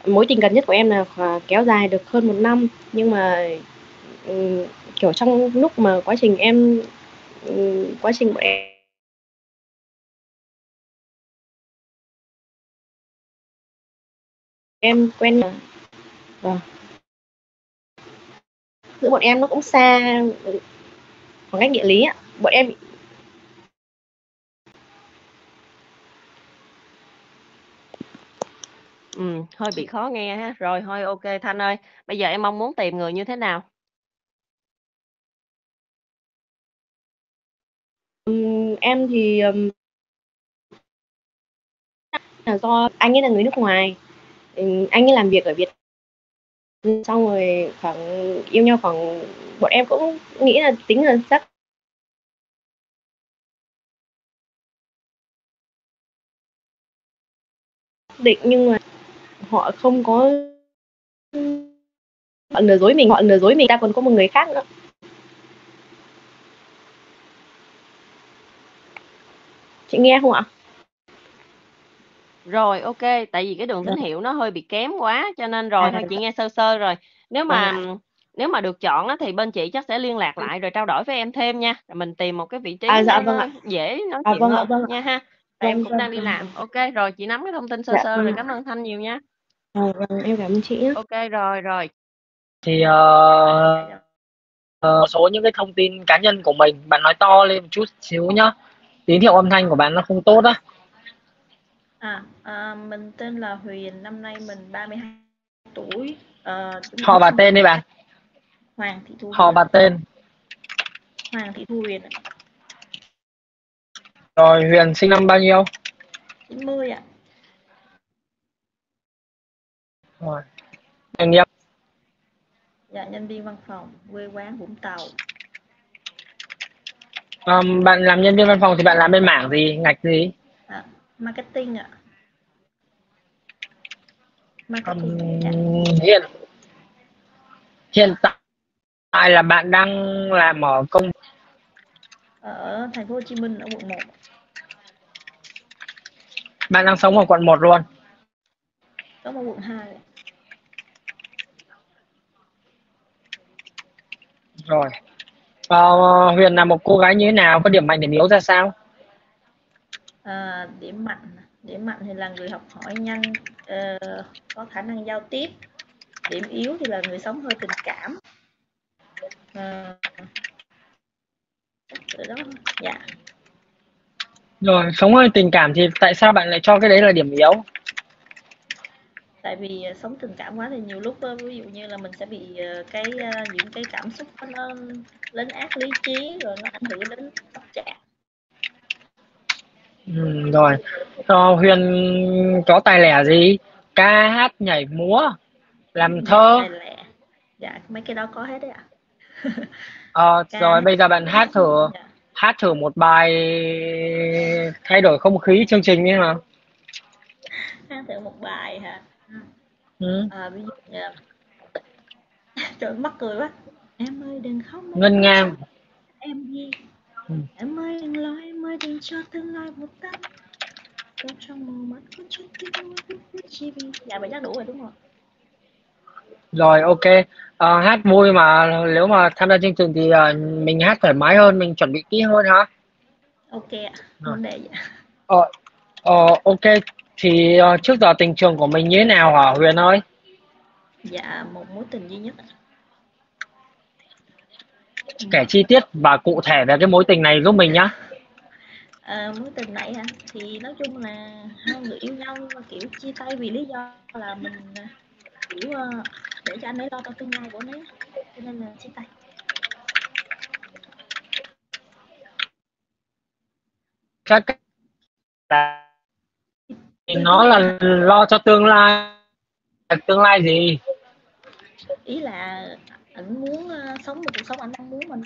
mối tình gần nhất của em là kéo dài được hơn một năm nhưng mà ừm, kiểu trong lúc mà quá trình em ừm, quá trình bọn em em quen vâng. Giữa bọn em nó cũng xa khoảng cách địa lý ạ. Bọn em ừ hơi bị khó nghe ha. Rồi thôi ok Thanh ơi. Bây giờ em mong muốn tìm người như thế nào? Ừm, em thì ừm, là do anh ấy là người nước ngoài anh ấy làm việc ở Việt xong rồi khoảng, yêu nhau khoảng, bọn em cũng nghĩ là tính là chắc định, nhưng mà họ không có họ lừa dối mình, họ lừa dối mình ta còn có một người khác nữa. Chị nghe không ạ? Rồi ok. Tại vì cái đường tín hiệu nó hơi bị kém quá cho nên rồi À, thôi chị nghe sơ sơ rồi. Nếu mà Vâng nếu mà được chọn á, thì bên chị chắc sẽ liên lạc lại rồi trao đổi với em thêm nha. Rồi mình tìm một cái vị trí À, dạ nó, vâng nó ạ. dễ nói À, chuyện vâng ạ, hơn vâng ạ. nha ha. Vâng, Rồi em cũng vâng, đang đi vâng. làm. Ok rồi chị nắm cái thông tin sơ Dạ, sơ vâng rồi cảm ơn Thanh nhiều nha. À, vâng em cảm ơn chị nhé. Ok rồi rồi. Thì ờ, ờ, một số những cái thông tin cá nhân của mình bạn nói to lên một chút xíu nhá. Tín hiệu âm thanh của bạn nó không tốt á À, à, mình tên là Huyền, năm nay mình 32 tuổi. Ờ, họ và tên đi bạn Hoàng Thị Thu họ và tên. Hoàng Thị Thu Huyền rồi Huyền sinh năm bao nhiêu? 90 ạ. rồi. Nghề nghiệp? Dạ, nhân viên văn phòng, quê quán Vũng Tàu. Ờm, bạn làm nhân viên văn phòng thì bạn làm bên mảng gì? Ngạch gì? À, marketing ạ. Marketing. Dạ. hiện hiện tại là bạn đang làm ở công Ở thành phố Hồ Chí Minh ở quận 1. bạn đang sống ở quận 1 luôn Sống ở quận 2 ạ. rồi Ờ, Huyền là một cô gái như thế nào có điểm mạnh điểm yếu ra sao À, điểm mạnh điểm mạnh thì là người học hỏi nhanh ờ, có khả năng giao tiếp. Điểm yếu thì là người sống hơi tình cảm. Từ đó dạ. Rồi sống hơi tình cảm thì tại sao bạn lại cho cái đấy là điểm yếu? Tại vì sống tình cảm quá thì nhiều lúc ví dụ như là mình sẽ bị cái những cái cảm xúc nó lấn át lý trí rồi nó ảnh hưởng đến tâm trạng ừ, rồi. Ờ, Huyền có tài lẻ gì? Ca hát nhảy múa làm dạ, thơ. tài lẻ. Dạ mấy cái đó có hết đấy ạ. Ờ, ca rồi bây giờ bạn hát thử dạ. hát thử một bài thay đổi không khí chương trình như nào. Hát thử một bài hả? Ừ. à, ví dụ như là trời mắc cười quá. Em ơi đừng khóc ngân nga em gì Ừ. em ơi đừng lo em ơi đừng cho tương lai một tắt có trong màu mắt có chút chỉ vì dạ bài chắc đủ rồi đúng không rồi ok. Ờ, hát vui mà nếu mà tham gia chương trình thì ờ, mình hát thoải mái hơn mình chuẩn bị kỹ hơn ha ok ạ vấn đề ạ? ờ, ờ, ok. Thì ờ, trước giờ tình trường của mình như thế nào hả Huyền ơi? Dạ một mối tình duy nhất ạ. Kể chi tiết và cụ thể về cái mối tình này giúp mình nhá. À, mối tình này hả? Thì nói chung là hai người yêu nhau nhưng mà kiểu chia tay vì lý do là mình à, kiểu ờ, để cho anh ấy lo cho tương lai của anh ấy cho nên là chia tay. Chắc là nó là lo cho tương lai. Tương lai gì? Ý là ảnh muốn ờ, sống một cuộc sống ảnh mong muốn mình.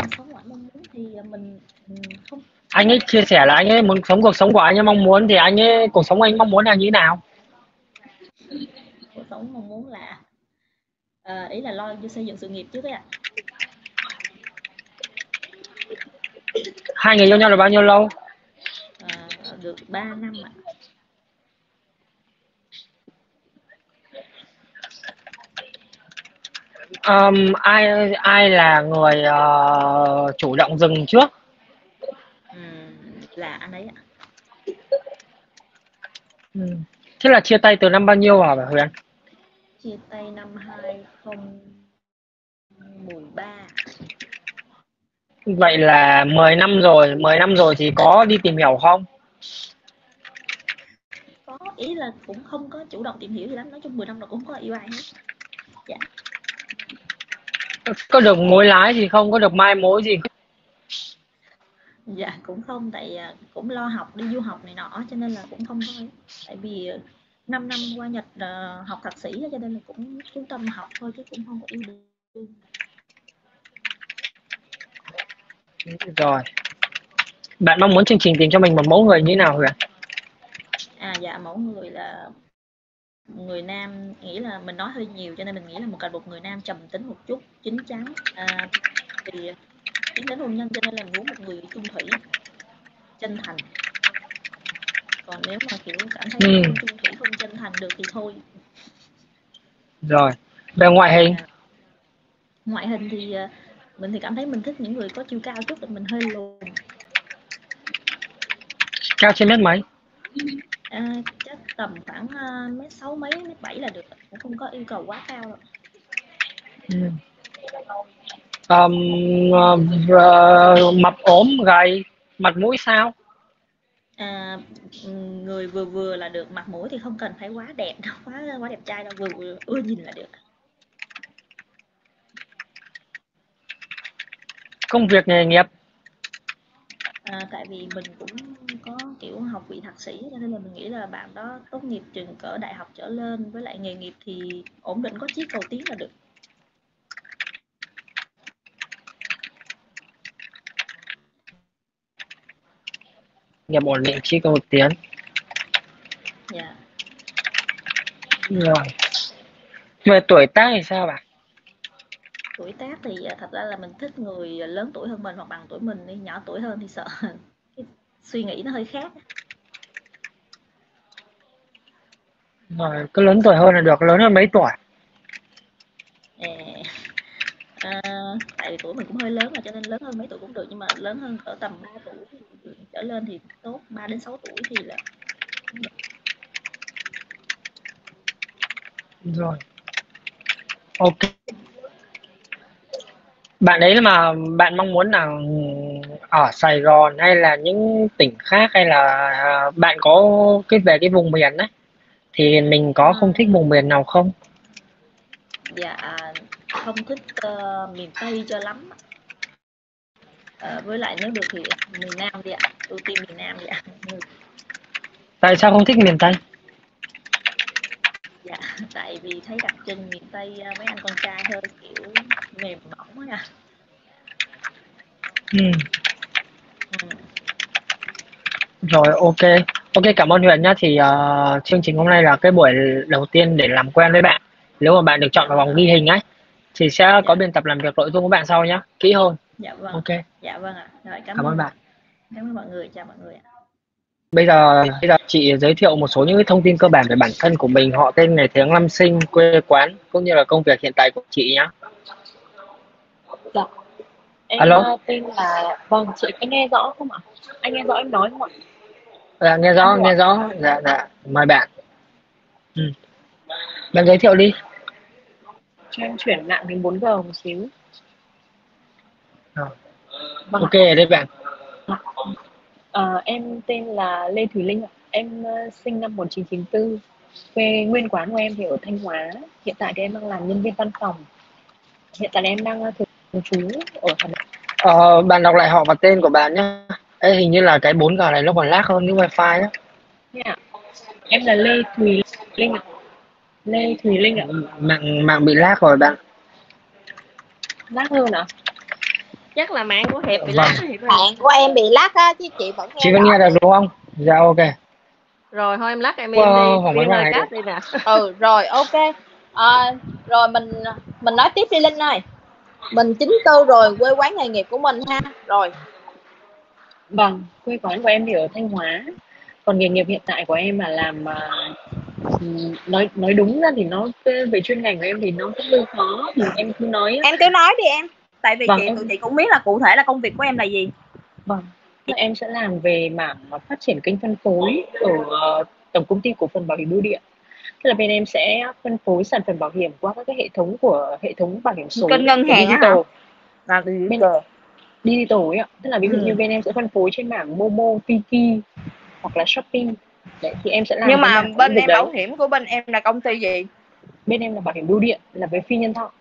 Mình sống ảnh mong muốn thì mình ừ, không anh ấy chia sẻ là anh ấy muốn sống cuộc sống của anh ấy mong muốn thì anh ấy cuộc sống anh mong muốn là như thế nào? Cuộc sống mong muốn là ờ, ý là lo cho xây dựng sự nghiệp trước ấy ạ. Hai người yêu nhau được bao nhiêu lâu? Ờ, được 3 năm ạ Ờm, ai ai là người ờ, chủ động dừng trước? Ừm, là anh ấy ạ. Ừ. thế là chia tay từ năm bao nhiêu hả Huyền? Chia tay năm 2013 vậy là 10 năm rồi 10 năm rồi thì có đi tìm hiểu không? Có ý là cũng không có chủ động tìm hiểu gì lắm nói chung 10 năm là cũng không có yêu ai hết. Dạ có được mối lái gì không? Có được mai mối gì không? dạ cũng không. Tại à, cũng lo học đi du học này nọ cho nên là cũng không ấy. tại vì 5 năm qua Nhật ờ, học thạc sĩ cho nên là cũng chú tâm học thôi chứ cũng không có yêu đương. Rồi. Bạn mong muốn chương trình tìm cho mình một mẫu người như thế nào Huyền à dạ mẫu người là người nam nghĩ là mình nói hơi nhiều cho nên mình nghĩ là một cần một người nam trầm tính một chút chín chắn. À, thì tiến đến hôn nhân cho nên là muốn một người chung thủy chân thành. Còn nếu mà kiểu cảm thấy Ừ. không chung thủy không chân thành được thì thôi. Rồi về ngoại hình. À, ngoại hình thì à, mình thì cảm thấy mình thích những người có chiều cao chút tại mình hơi lùn. Cao trên mét mấy à, chắc tầm khoảng à, mét sáu mấy mét bảy là được. Cũng không có yêu cầu quá cao đâu. Ừ. Ờm, ờ, mập ốm gầy mặt mũi sao? À, người vừa vừa là được mặt mũi thì không cần phải quá đẹp đâu quá quá đẹp trai đâu vừa vừa ưa nhìn là được. Công việc nghề nghiệp? À, tại vì mình cũng có kiểu học vị thạc sĩ cho nên là mình nghĩ là bạn đó tốt nghiệp trường cỡ đại học trở lên với lại nghề nghiệp thì ổn định có chiếc cầu tiến là được. Nghiệp ổn định chi cầu tiến. Dạ. Rồi. Về tuổi tác thì sao bạn? Tuổi tác thì à, thật ra là mình thích người lớn tuổi hơn mình hoặc bằng tuổi mình đi nhỏ tuổi hơn thì sợ suy nghĩ nó hơi khác. Rồi cứ lớn tuổi hơn là được lớn hơn mấy tuổi? À, à, tại vì tuổi mình cũng hơi lớn rồi cho nên lớn hơn mấy tuổi cũng được nhưng mà lớn hơn cỡ tầm 3 tuổi trở lên thì tốt 3 đến 6 tuổi thì là rồi. Ok. Bạn đấy mà bạn mong muốn là ở Sài Gòn hay là những tỉnh khác hay là à, bạn có cái về cái vùng miền ấy thì mình có không thích vùng miền nào không? Dạ không thích ờ, miền Tây cho lắm Ờ, với lại nếu được thì miền Nam đi ạ ưu tiên miền Nam đi ạ. Tại sao không thích miền Tây? Dạ tại vì thấy đặc trưng miền Tây ờ, mấy anh con trai hơi kiểu mềm mỏng á à ừ. Ừ. rồi ok. Ok cảm ơn Huyền nhá. Thì uh, chương trình hôm nay là cái buổi đầu tiên để làm quen với bạn. Nếu mà bạn được chọn vào vòng ghi hình ấy thì sẽ có dạ biên tập làm việc nội dung của bạn sau nhá. Kỹ hơn. Dạ vâng. Ok. Dạ vâng ạ. Rồi cảm cảm ơn ơn. bạn. Cảm ơn mọi người. Chào mọi người ạ. Bây giờ bây giờ chị giới thiệu một số những cái thông tin cơ bản về bản thân của mình. Họ tên ngày tháng năm sinh quê quán cũng như là công việc hiện tại của chị nhá. Dạ. Em alo ờ, tên là vâng chị có nghe rõ không ạ? Anh nghe rõ em nói không ạ? dạ, nghe rõ nghe rõ dạ dạ mời bạn ừ. bạn giới thiệu đi Cho em chuyển mạng đến 4G một xíu. Rồi. Vâng. ok đấy bạn Ờ, em tên là Lê Thùy Linh ạ. Em sinh năm 1994. Quê nguyên quán của em thì ở Thanh Hóa. Hiện tại thì em đang làm nhân viên văn phòng. Hiện tại em đang ờ, trú ở Hà Nội. ờ, bạn đọc lại họ và tên của bạn nhé Ê, hình như là cái 4G này nó còn lag hơn cái wifi á Nha. Em là Lê Thùy Linh ạ. Lê Thùy Linh ạ. mạng mạng bị lag rồi bạn Lát hơn ạ. chắc là mạng của hiệp bị Vâng. hiệp ơi. mạng của em bị lắc á chứ chị vẫn nghe chị có rõ nghe được đúng không dạ ok rồi thôi em lát em Wow, Hoàng đi Ngài cáp đi nè ừ rồi ok à, rồi mình mình nói tiếp đi linh ơi mình chín tư rồi quê quán nghề nghiệp của mình ha. Rồi. Vâng, quê quán của em thì ở Thanh Hóa. Còn nghề nghiệp hiện tại của em là làm à, nói nói đúng ra thì nó về chuyên ngành của em thì nó cũng hơi khó thì em cứ nói em cứ nói đi em. Tại vì Vâng, chị em- tụi chị cũng biết là cụ thể là công việc của em là gì. Vâng. Em sẽ làm về mảng phát triển kênh phân phối ở ờ, tổng công ty cổ phần bảo hiểm bưu điện. Tức là bên em sẽ phân phối sản phẩm bảo hiểm qua các cái hệ thống của hệ thống bảo hiểm số Kênh ngân hàng digital. là Bên digital ấy ạ. Tức là ví dụ Ừ. như bên em sẽ phân phối trên mảng Momo, Tiki hoặc là Shopee. Đấy thì em sẽ làm nhưng mà bên em bảo hiểm của bên em là công ty gì bên em là bảo hiểm bưu điện là với phi nhân thọ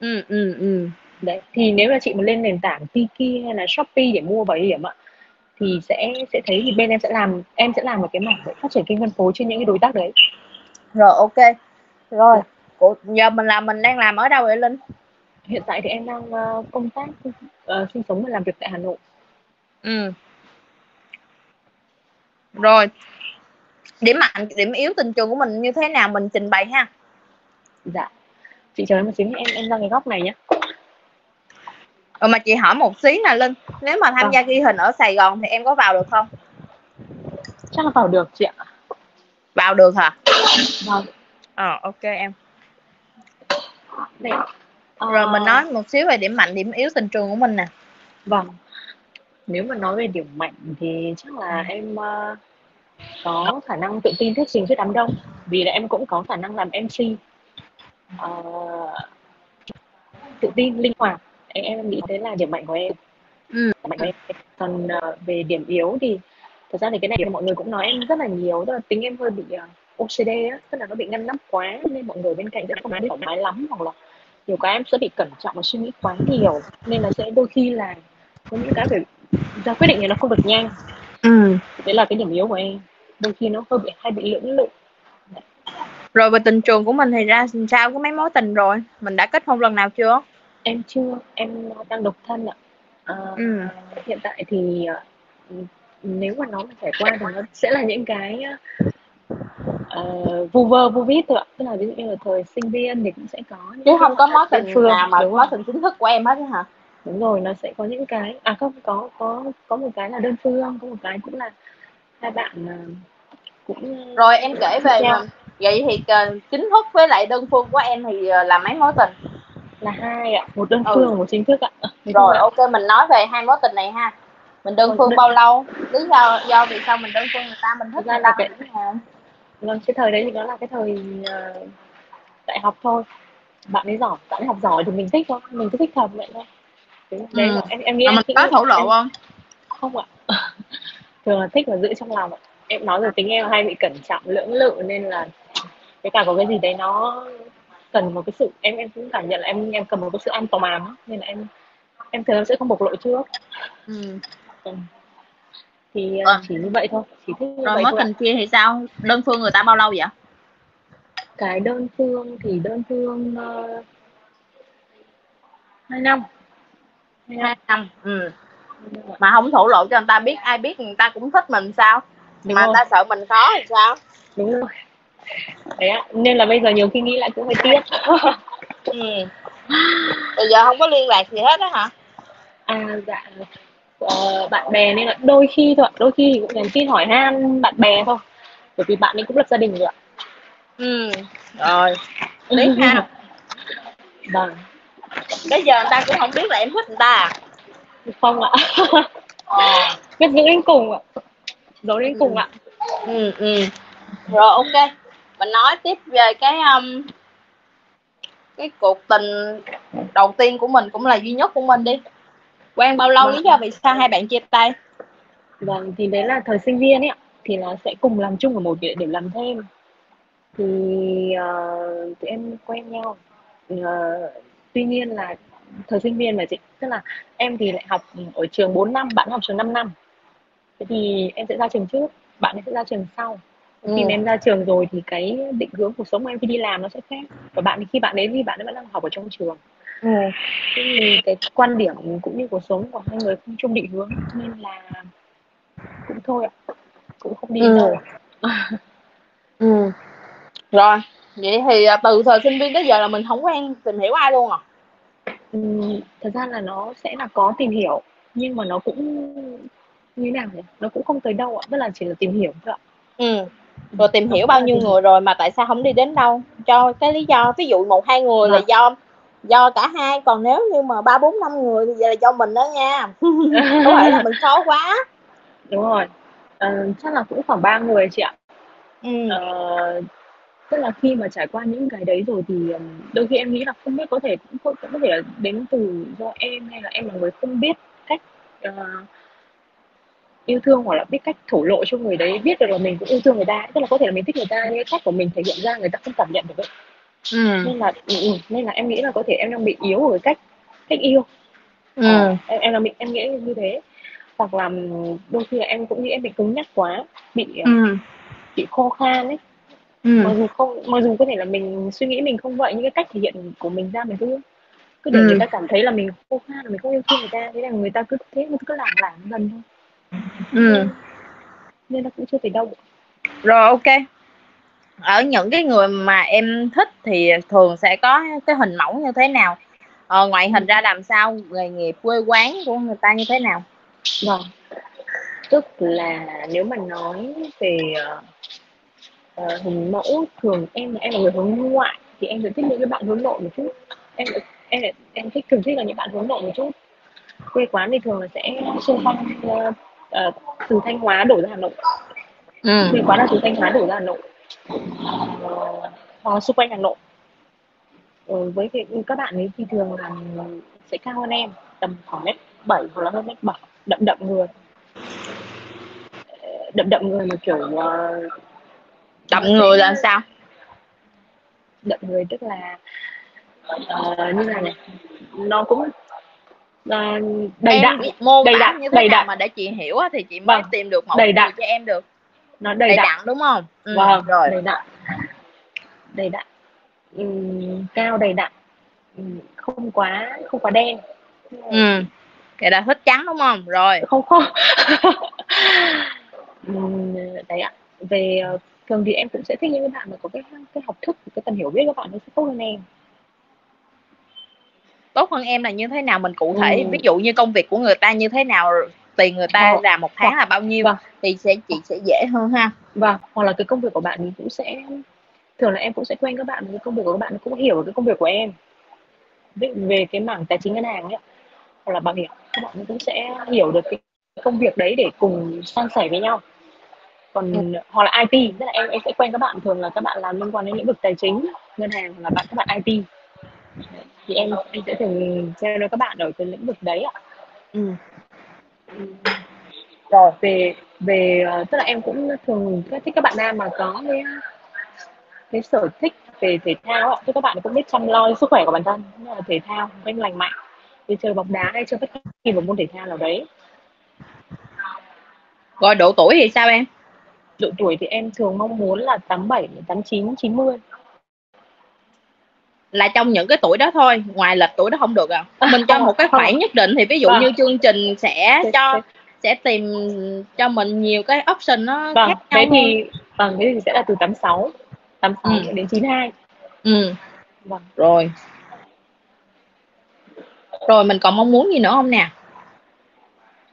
ừ ừ ừ đấy thì nếu là chị mà lên nền tảng Tiki hay là Shopee để mua bảo hiểm ạ thì sẽ sẽ thấy thì bên em sẽ làm em sẽ làm một cái mảng để phát triển kênh phân phối trên những cái đối tác đấy rồi ok. Rồi Cụ- giờ mình làm mình đang làm ở đâu vậy linh? Hiện tại thì em đang ờ, công tác ờ, sinh sống và làm việc tại Hà Nội. Ừ. Rồi điểm mạnh điểm yếu tình trường của mình như thế nào? Mình trình bày ha. Dạ. Chị chờ em một xíu em em ra cái góc này nhé. Rồi mà chị hỏi một xí nè Linh. Nếu mà tham Vâng. gia ghi hình ở Sài Gòn thì em có vào được không? chắc là vào được chị ạ Vào được hả? vâng. Ờ ok em. Đây Ờ, Rồi mình nói một xíu về điểm mạnh, điểm yếu tình trường của mình nè. Vâng. Nếu mà nói về điểm mạnh thì chắc là em ờ, có khả năng tự tin thuyết trình trước đám đông. Vì là em cũng có khả năng làm MC Ờ, tự tin linh hoạt. Em, em nghĩ đấy là điểm mạnh của em. Ừ. Điểm mạnh của em. Còn ờ, về điểm yếu thì thật ra thì cái này thì mọi người cũng nói em rất là nhiều tức là tính em hơi bị ờ, OCD á tức là nó bị ngăn nắp quá nên mọi người bên cạnh sẽ không nói thoải mái lắm hoặc là nhiều cái em sẽ bị cẩn trọng và suy nghĩ quá nhiều nên là sẽ đôi khi là có những cái phải ra quyết định thì nó không được nhanh ừ. đấy là cái điểm yếu của em đôi khi nó hơi bị hay bị lưỡng lự Rồi về tình trường của mình thì ra sao có mấy mối tình rồi Mình đã kết hôn lần nào chưa? em chưa em đang độc thân ạ à, Ừ. hiện tại thì ờ, nếu mà nói mà trải qua thì nó sẽ là những cái uh, vu vơ vu vít thôi ạ. Tức là ví dụ như là thời sinh viên thì cũng sẽ có những Chứ không có mối tình phương, nào mà mối tình chính thức của em hết hả? đúng rồi nó sẽ có những cái à không có có có một cái là đơn phương có một cái cũng là hai bạn cũng Rồi em kể về Dạ. mình. Vậy thì ờ, chính thức với lại đơn phương của em thì ờ, là mấy mối tình? Là hai ạ một đơn Ừ. phương và một chính thức ạ. Rồi ok mình nói về hai mối tình này ha Mình đơn phương bao lâu? Lý do do vì sao mình đơn phương người ta mình thích người là ta cái- vâng cái thời đấy thì nó là cái thời ờ, đại học thôi. Bạn ấy giỏi bạn ấy học giỏi thì mình thích thôi. Mình cứ thích thật vậy thôi. Đấy, Ừ. là em em nghĩ em mình có thổ lộ em- không? không ạ. Thường là thích và giữ trong lòng ạ. Em nói rồi tính em hay bị cẩn trọng lưỡng lự nên là cái cả có cái gì đấy nó cần một cái sự em em cũng cảm nhận là em em cần một cái sự an toàn nên là em em thường sẽ không bộc lộ trước. Ừ. thì ờ, Vâng. chỉ như vậy thôi chỉ thích như Rồi vậy mối tình kia thì sao? Đơn phương người ta bao lâu vậy? cái đơn phương thì đơn phương uh, hai năm hai năm ừ. mà không thổ lộ cho người ta biết ai biết người ta cũng thích mình sao Đúng mà rồi. người ta sợ mình khó thì sao đúng rồi đấy ạ nên là bây giờ nhiều khi nghĩ lại cũng hơi tiếc ừ. bây giờ không có liên lạc gì hết á hả à dạ bạn bè nên là đôi khi thôi đôi khi thì cũng nhắn tin hỏi han bạn bè thôi bởi vì bạn ấy cũng lập gia đình rồi ạ. Ừ rồi biết ha. Vâng. Bây giờ người ta cũng không biết là em thích người ta à? Không ạ. Ờ. biết giữ đến cùng ạ giấu đến cùng ạ. Ừ ừ. Rồi ok. Mình nói tiếp về cái um, cái cuộc tình đầu tiên của mình cũng là duy nhất của mình đi quen bao lâu lý do vì sao hai bạn chia tay? Vâng thì đấy là thời sinh viên ấy thì là sẽ cùng làm chung ở một địa điểm làm thêm. Thì uh, tụi em quen nhau. Ờ, tuy nhiên là thời sinh viên mà chị tức là em thì lại học ở trường 4 năm bạn học trường 5 năm. Thế thì em sẽ ra trường trước bạn ấy sẽ ra trường sau. Khi Ừ. em ra trường rồi thì cái định hướng cuộc sống của em khi đi làm nó sẽ khác. Và bạn thì khi bạn đến thì bạn ấy vẫn đang học ở trong trường ừ. Thì cái quan điểm cũng như cuộc sống của hai người không chung định hướng nên là cũng thôi ạ. Cũng không đi Ừ. đâu ừ. Rồi vậy thì à, từ thời sinh viên tới giờ là mình không quen tìm hiểu ai luôn à? Ừm, thật ra là nó sẽ là có tìm hiểu nhưng mà nó cũng như nào nhỉ? Nó cũng không tới đâu ạ tức là chỉ là tìm hiểu thôi ạ. Ừ. Rồi tìm hiểu bao nhiêu người rồi mà tại sao không đi đến đâu? Cho cái lý do ví dụ một hai người là Vâng. do do cả hai còn nếu như mà ba bốn năm người thì vậy là do mình đó nha có thể là mình khó quá đúng rồi Ờ, chắc là cũng khoảng ba người chị ạ ừ. Ờ, tức là khi mà trải qua những cái đấy rồi thì ừm, đôi khi em nghĩ là không biết có thể cũng có, cũng có thể là đến từ do em hay là em là người không biết cách ờ, yêu thương hoặc là biết cách thổ lộ cho người đấy biết được là mình cũng yêu thương người ta tức là có thể là mình thích người ta nhưng cách của mình thể hiện ra người ta không cảm nhận được ấy. Ừ. Nên là ừ, ừ, nên là em nghĩ là có thể em đang bị yếu ở cách cách yêu. Ừ. Ờ, em em là bị em nghĩ như thế. Hoặc là ừm, đôi khi là em cũng nghĩ em bị cứng nhắc quá bị ừ. bị khô khan ấy. Mặc ừ dù không mặc dù có thể là mình suy nghĩ mình không vậy nhưng cái cách thể hiện của mình ra mình cứ cứ để Ừ. người ta cảm thấy là mình khô khan là mình không yêu thương người ta thế là người ta cứ thế cứ làm làm dần thôi. Ừ. Nên nó cũng chưa tới đâu. Rồi ok ở những cái người mà em thích thì thường sẽ có cái hình mẫu như thế nào? Ờ, ngoại hình ra làm sao? Nghề nghiệp quê quán của người ta như thế nào? Vâng. Tức là nếu mà nói về ờ, hình mẫu thường em là em là người hướng ngoại thì em sẽ thích những cái bạn hướng nội một chút. Em em em thích thường thích là những bạn hướng nội một chút. Quê quán thì thường là sẽ xung quanh ờ, ờ, từ thanh hóa đổ ra hà nội. Ừ. Quê quán là từ thanh hóa đổ ra hà nội Là xung quanh hà nội. Ờ, với cái, các bạn ấy thì thường là sẽ cao hơn em tầm khoảng mét bảy hoặc là hơn mét bảy đậm đậm người. Ờ, đậm đậm người mà kiểu ờ, đậm người là sao? Đậm người tức là ờ, như nào này nó cũng ờ, đầy đặn mô đầy đặn, như thế đầy đặn. mà để chị hiểu thì chị mới Vâng, tìm được mẫu đầy đặn. cho em được nó đầy, đầy đặn, đặn đúng không? Ừ, vâng rồi. đầy đặn. Đầy đặn. Ừm, cao đầy đặn. Ừm, không quá không quá đen. Ừ vậy là thích trắng đúng không? Rồi. Không không. Ừm, đấy ạ. Về ờ, thường thì em cũng sẽ thích những cái bạn mà có cái cái học thức cái tầm hiểu biết các bạn nó sẽ tốt hơn em. Tốt hơn em là như thế nào? Mình cụ thể Ừ. ví dụ như công việc của người ta như thế nào tiền người ta Vâng. làm một tháng là bao nhiêu Vâng. thì sẽ chị sẽ dễ hơn ha và hoặc là cái công việc của bạn thì cũng sẽ thường là em cũng sẽ quen các bạn với cái công việc của các bạn cũng hiểu cái công việc của em về cái mảng tài chính ngân hàng ấy hoặc là bảo hiểm các bạn cũng sẽ hiểu được cái công việc đấy để cùng san sẻ với nhau còn hoặc là IT tức là em em sẽ quen các bạn thường là các bạn làm liên quan đến lĩnh vực tài chính ngân hàng hoặc là bạn các bạn IT thì em em sẽ thường treo cho các bạn ở cái lĩnh vực đấy ạ ừ. Rồi về về ờ, tức là em cũng thường thích các bạn nam mà có cái cái sở thích về thể thao ạ các bạn cũng biết chăm lo sức khỏe của bản thân là thể thao anh lành mạnh đi chơi bóng đá hay chơi bất kỳ một môn thể thao nào đấy. Rồi độ tuổi thì sao em? Độ tuổi thì em thường mong muốn là 87, 89, 90 là trong những cái tuổi đó thôi ngoài lệch tuổi đó không được à. Mình cho một cái khoảng nhất định thì ví dụ Vâng. như chương trình sẽ cho sẽ- tìm cho mình nhiều cái option nó vâng khác nhau thế thì vâng thế thì sẽ là từ 86 86 Ừ. đến 92 ừ. Vâng. Rồi. Rồi mình còn mong muốn gì nữa không nè?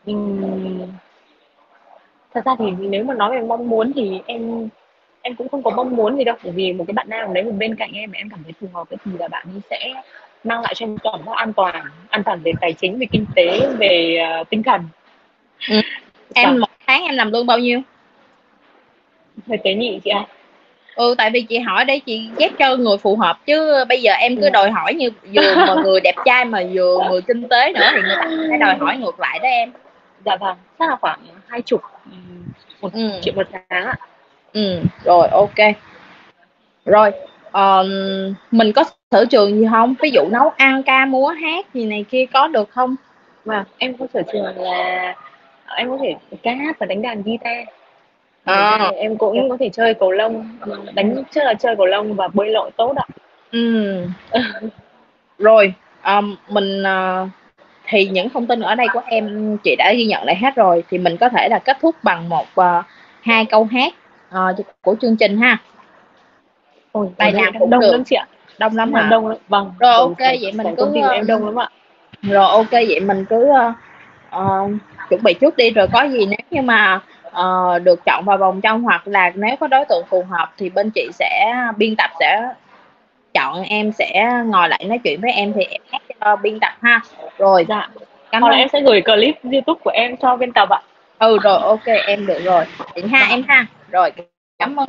Ừm, thật ra thì nếu mà nói về mong muốn thì em em cũng không có mong muốn gì đâu bởi vì một cái bạn nam đấy bên cạnh em mà em cảm thấy phù hợp ấy thì là bạn ấy sẽ mang lại cho em cảm giác an toàn an toàn về tài chính về kinh tế về ờ, tinh thần em Vâng. một tháng em làm lương bao nhiêu hơi tế nhị chị ạ ừ tại vì chị hỏi để chị ghép cho người phù hợp chứ bây giờ em cứ Ừ. đòi hỏi như vừa mà người đẹp trai mà vừa người kinh tế nữa thì người ta sẽ đòi hỏi ngược lại đó em dạ vâng chắc là khoảng hai chục ừm, một Ừ. triệu một tháng ạ ừ rồi ok. Rồi ờm, mình có sở trường gì không? Ví dụ nấu ăn ca múa hát gì này kia có được không? Và em có sở trường là em có thể ca hát và đánh đàn guitar. À. Em cũng có thể chơi cầu lông đánh trước là chơi cầu lông và bơi lội tốt ạ. Ừ. Rồi ờm, mình ờ, thì những thông tin ở đây của em chị đã ghi nhận lại hết rồi. Thì mình có thể là kết thúc bằng một ờ, hai câu hát ờ, của chương trình ha. Ôi, Bài nào cũng đông được. lắm chị ạ. Đông lắm hả đông lắm. Vâng. Rồi, ok, phòng- vậy mình cứ, em ờ, đông lắm ạ. rồi ok vậy mình cứ ờ, ờ, chuẩn bị trước đi. Rồi có gì nếu như mà ờ, được chọn vào vòng trong hoặc là nếu có đối tượng phù hợp thì bên chị sẽ biên tập sẽ chọn em sẽ ngồi lại nói chuyện với em thì em hát cho biên tập ha. Rồi dạ. cảm ơn. em sẽ gửi clip youtube của em cho bên tập ạ. Ừ rồi ok em được rồi. Vậy ha em ha rồi cảm ơn